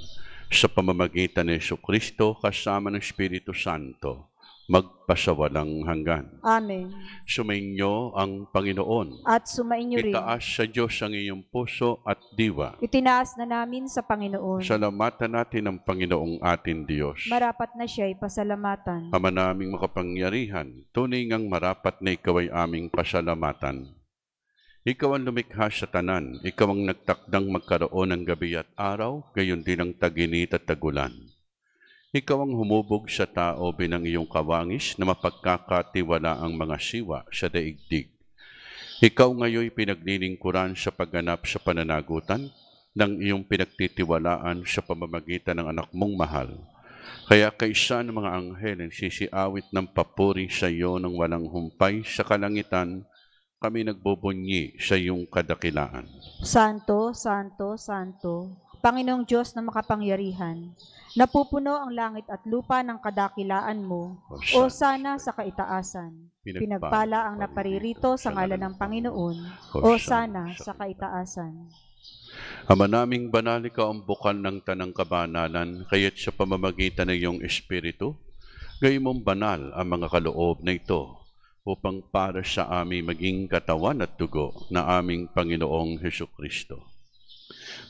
Sa pamamagitan ni Kristo kasama ng Espiritu Santo, magpasawalang hanggan. Amen. Sumainyo ang Panginoon. At sumainyo rin. Itaas sa Diyos ang iyong puso at diwa. Itinaas na namin sa Panginoon. Salamatan natin ang Panginoong ating Diyos. Marapat na siya'y pasalamatan. Ama naming makapangyarihan, tunay ngang marapat na ikaw ay aming pasalamatan. Ikaw ang lumikha sa tanan, ikaw ang nagtakdang magkaroon ng gabi at araw, gayon din ang taginit at tagulan. Ikaw ang humubog sa tao binang iyong kawangis na mapagkakatiwala ang mga siwa sa daigdig. Ikaw ngayoy pinaglilingkuran sa pagganap sa pananagutan ng iyong pinagtitiwalaan sa pamamagitan ng anak mong mahal. Kaya kaisa ng mga anghel ang sisiawit ng papuri sa iyo ng walang humpay sa kalangitan, kami nagbubunyi sa iyong kadakilaan. Santo, Santo, Santo, Panginoong Diyos na makapangyarihan, napupuno ang langit at lupa ng kadakilaan mo, o sana sa kaitaasan. Pinagpala ang naparirito sa ngalan ng Panginoon, o sana sa kaitaasan. Ama naming banal ikaw ang bukal ng tanang kabanalan, kaya't sa pamamagitan ng iyong Espiritu, gayon mong banal ang mga kaloob na ito, upang para sa amin maging katawan at dugo na aming Panginoong Heso Kristo.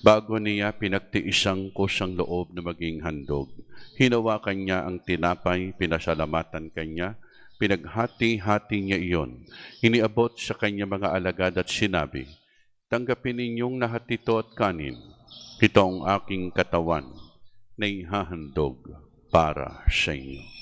Bago niya pinagtiisang kusang loob na maging handog, hinawakan niya ang tinapay, pinasalamatan kanya, pinaghati-hati niya iyon, iniabot sa kanya mga alagad at sinabi, Tanggapin ninyong lahat ito at kanin. Ito ang aking katawan na ihahandog para sa inyo.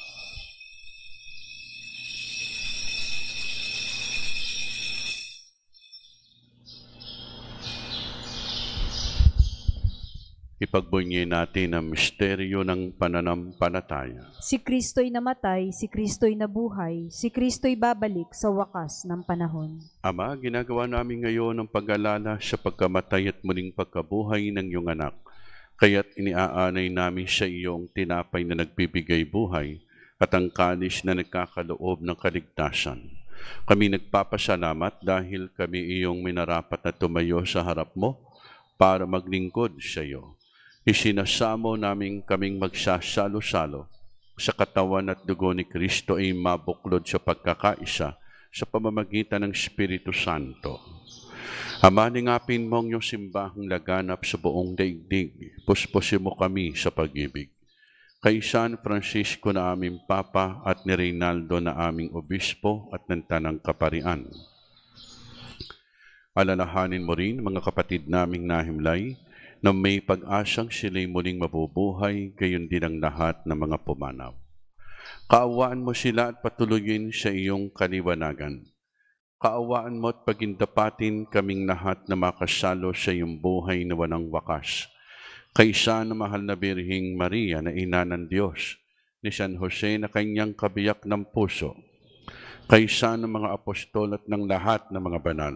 Ipagbunyi natin ang misteryo ng pananampalataya. Si Kristo'y namatay, si Kristo'y nabuhay, si Kristo'y babalik sa wakas ng panahon. Ama, ginagawa namin ngayon ang pag-alala sa pagkamatay at muling pagkabuhay ng iyong anak. Kaya't iniaanay namin sa iyong tinapay na nagbibigay buhay at ang kalis na nagkakaloob ng kaligtasan. Kami nagpapasalamat dahil kami iyong minarapat na tumayo sa harap mo para maglingkod sa iyo. Isinasamo namin kaming magsasalo-salo sa katawan at dugo ni Kristo ay mabuklod sa pagkakaisa sa pamamagitan ng Espiritu Santo. Ama, ningapin mo ang iyong simbahang laganap sa buong daigdig. Puspusin mo kami sa pag-ibig. Kay San Francisco na aming Papa at ni Reynaldo na aming Obispo at ng Tanang Kaparian. Alalahanin mo rin mga kapatid naming nahimlay na may pag-asang sila'y muling mabubuhay, gayon din ang lahat ng mga pumanaw. Kaawaan mo sila at patuloyin sa iyong kaliwanagan. Kaawaan mo at pagindapatin kaming lahat na makasalo sa iyong buhay na walang wakas. Kaysa na mahal na Birhing Maria na ina ng Diyos, ni San Jose na kanyang kabiyak ng puso, kaysa ng mga apostol at ng lahat ng mga banal.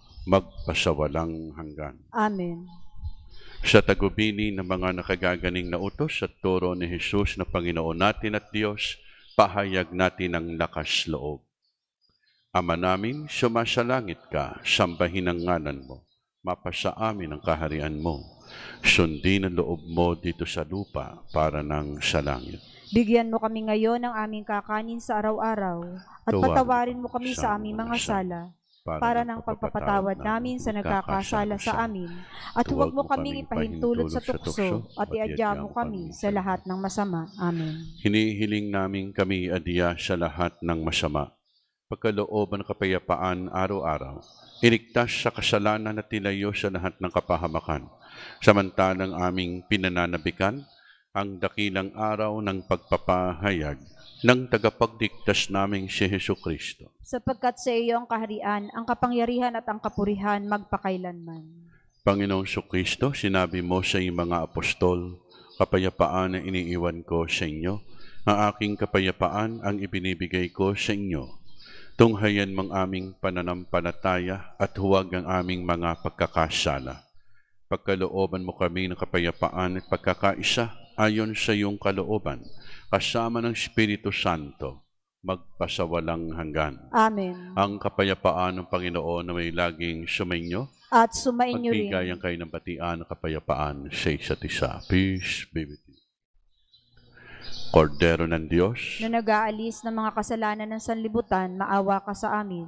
magpasawalang hanggan. Amen. Sa tagubini ng mga nakagaganing na utos at turo ni Jesus na Panginoon natin at Diyos, pahayag natin ang lakas loob. Ama namin, sumasalangit ka, sambahin ang ngalan mo, mapasa amin ang kaharian mo. Sundin ang loob mo dito sa lupa para ng sa langit. Bigyan mo kami ngayon ng aming kakanin sa araw-araw at Tawarin patawarin mo kami sa aming mga sala para ng pagpapatawad namin sa nagkakasala sa amin. At huwag mo kaming ipahintulot sa tukso at iadya mo kami sa lahat ng masama. Amen. Hinihiling namin kami adya sa lahat ng masama. Pagkalooban ng kapayapaan araw-araw, iligtas sa kasalanan at tilayo sa lahat ng kapahamakan. Samantalang aming pinananabikan ang dakilang araw ng pagpapahayag ng tagapagligtas naming si Heso Kristo. Sapagkat sa iyo ang kaharian, ang kapangyarihan at ang kapurihan magpakailanman. Panginoong Kristo, sinabi mo sa iyong mga apostol, kapayapaan na iniiwan ko sa inyo, ang aking kapayapaan ang ibinibigay ko sa inyo. Tunghayan mang aming pananampalataya at huwag ang aming mga pagkakasala. Pagkalooban mo kami ng kapayapaan at pagkakaisa ayon sa iyong kalooban, kasama ng Espiritu Santo, magpasawalang hanggan. Amen. Ang kapayapaan ng Panginoon na may laging sumainyo, At sumainyo rin. Magbigayan kayo ng batian ng kapayapaan sa isa't isa. Peace be with you. Kordero ng Diyos, na nag-aalis ng mga kasalanan ng sanlibutan, maawa ka sa amin.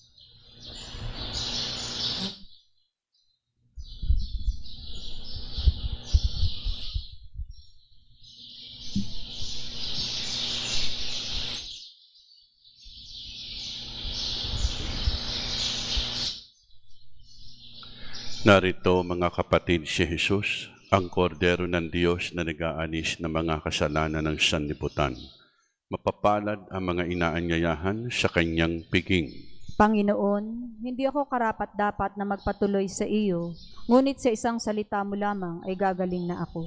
Narito mga kapatid si Jesus, ang kordero ng Diyos na nag-aalis ng mga kasalanan ng sanlibutan. Mapapalad ang mga inaanyayahan sa kanyang piging. Panginoon, hindi ako karapat dapat na magpatuloy sa iyo, ngunit sa isang salita mo lamang ay gagaling na ako.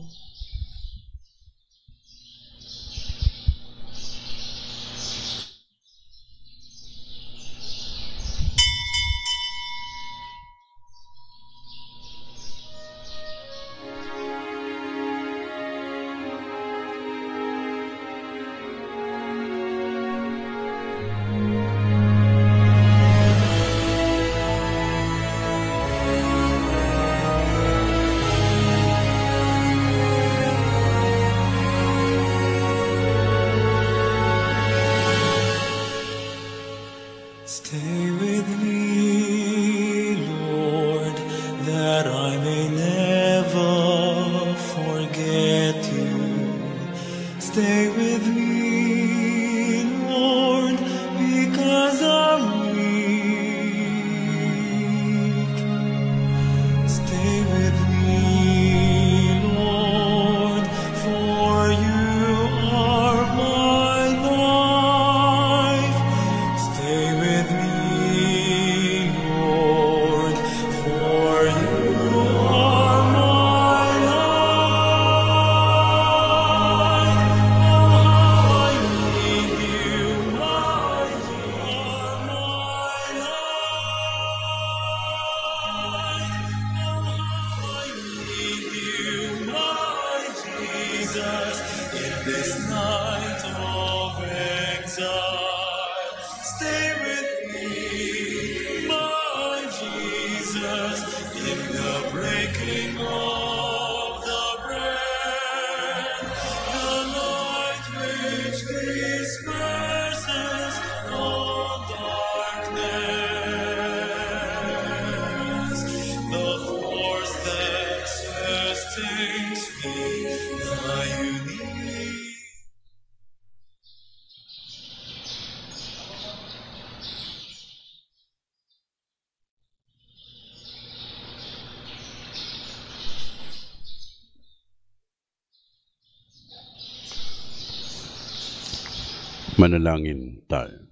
Manalangin tayo.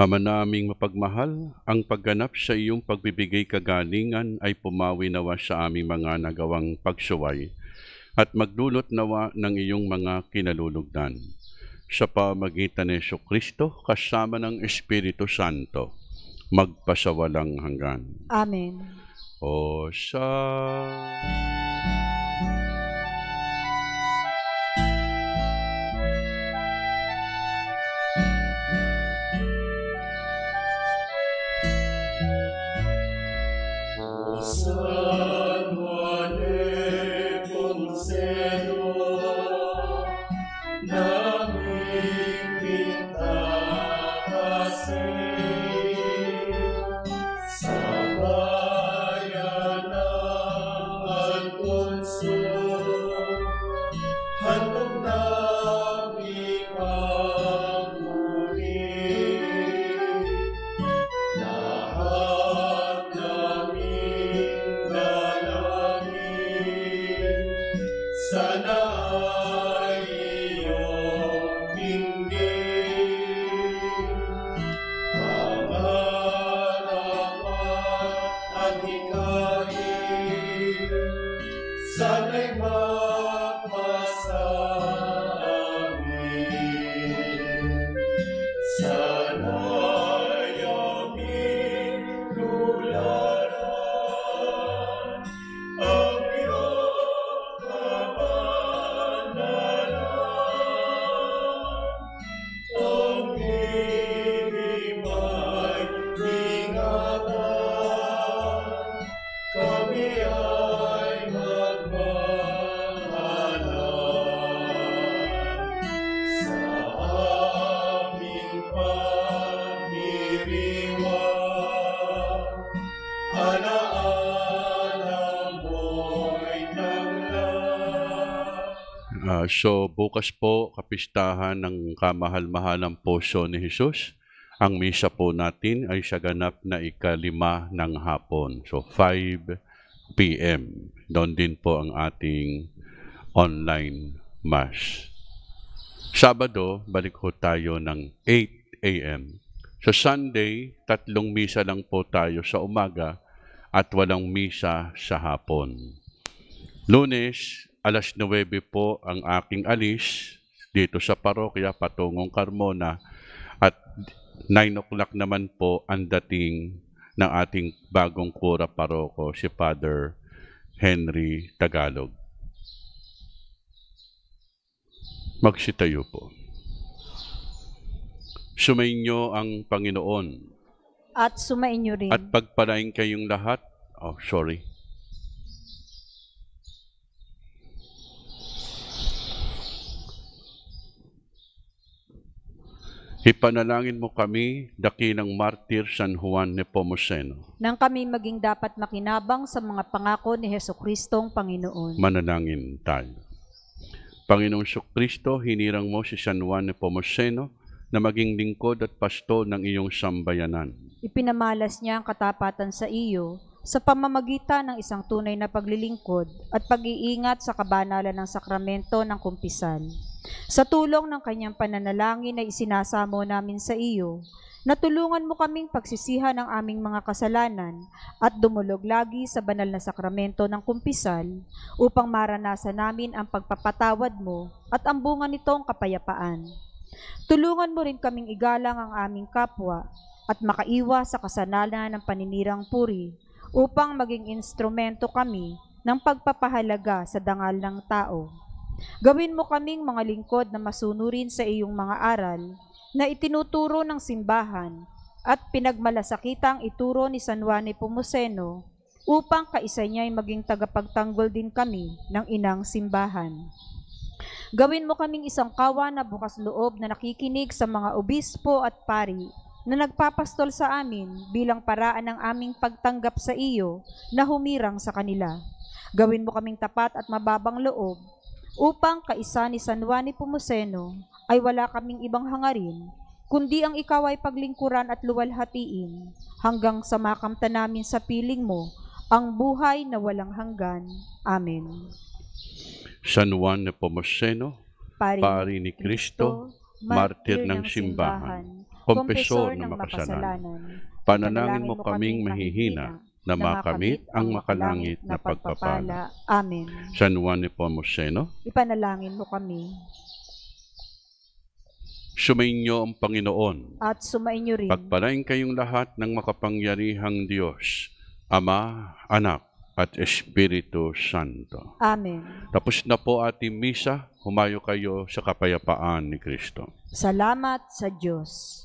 Ama naming mapagmahal, ang pagganap sa iyong pagbibigay kagalingan ay pumawi nawa sa aming mga nagawang pagsuway at magdulot nawa ng iyong mga kinalulugdan. Sa pamagitan ni Yesu Kristo kasama ng Espiritu Santo, magpasawalang hanggan. Amen. O sa... Ah, so bukas po kapistahan ng kamahal-mahalang puso ni Jesus. Ang misa po natin ay sa ganap na ikalima ng hapon. So 5 p.m. Doon din po ang ating online mass. Sabado, balik ho tayo ng 8 a.m. Sa Sunday, tatlong misa lang po tayo sa umaga at walang misa sa hapon. Lunes, alas 9 po ang aking alis dito sa parokya patungong Carmona at 9 o'clock naman po ang dating ng ating bagong kura paroko si Father Henry Tagalog. Magsitayo po. Sumainyo ang Panginoon At sumainyo rin. at pagpalain kayong lahat. Oh, sorry. Ipanalangin mo kami, dakilang martir San Juan Nepomuceno. nang kami maging dapat makinabang sa mga pangako ni Heso Kristong Panginoon. Manalangin tayo. Panginoong Kristo, hinirang mo si San Juan Nepomuceno na maging lingkod at pasto ng iyong sambayanan. Ipinamalas niya ang katapatan sa iyo sa pamamagitan ng isang tunay na paglilingkod at pag-iingat sa kabanalan ng sakramento ng kumpisal. Sa tulong ng kanyang pananalangin na isinasamo namin sa iyo, natulungan mo kaming pagsisihan ng aming mga kasalanan at dumulog lagi sa banal na sakramento ng kumpisal upang maranasan namin ang pagpapatawad mo at ang bunga nitong kapayapaan. Tulungan mo rin kaming igalang ang aming kapwa at makaiwas sa kasalanan ng paninirang puri upang maging instrumento kami ng pagpapahalaga sa dangal ng tao. Gawin mo kaming mga lingkod na masunurin sa iyong mga aral na itinuturo ng simbahan at pinagmalasakitang ituro ni San Juan Nepomuceno upang kaisa niya'y maging tagapagtanggol din kami ng inang simbahan. Gawin mo kaming isang kawan na bukas loob na nakikinig sa mga obispo at pari na nagpapastol sa amin bilang paraan ng aming pagtanggap sa iyo na humirang sa kanila. Gawin mo kaming tapat at mababang loob upang kaisa ni San Juan Nepomuceno ay wala kaming ibang hangarin, kundi ang ikaw ay paglingkuran at luwalhatiin hanggang sa makamta namin sa piling mo ang buhay na walang hanggan. Amen. San Juan Nepomuceno, pari, pari ni Kristo, martir ng simbahan, kompesor ng makasalanan, panalangin mo kaming mahihina na makamit ang makalangit na pagpapala. Amen. San Juan Nepomuceno, Ipanalangin mo kami sumainyo ang Panginoon. at sumainyo rin Pagpalain kayong lahat ng makapangyarihang Diyos, Ama, Anak, at Espiritu Santo. Amen. Tapos na po ating misa, humayo kayo sa kapayapaan ni Kristo. Salamat sa Diyos.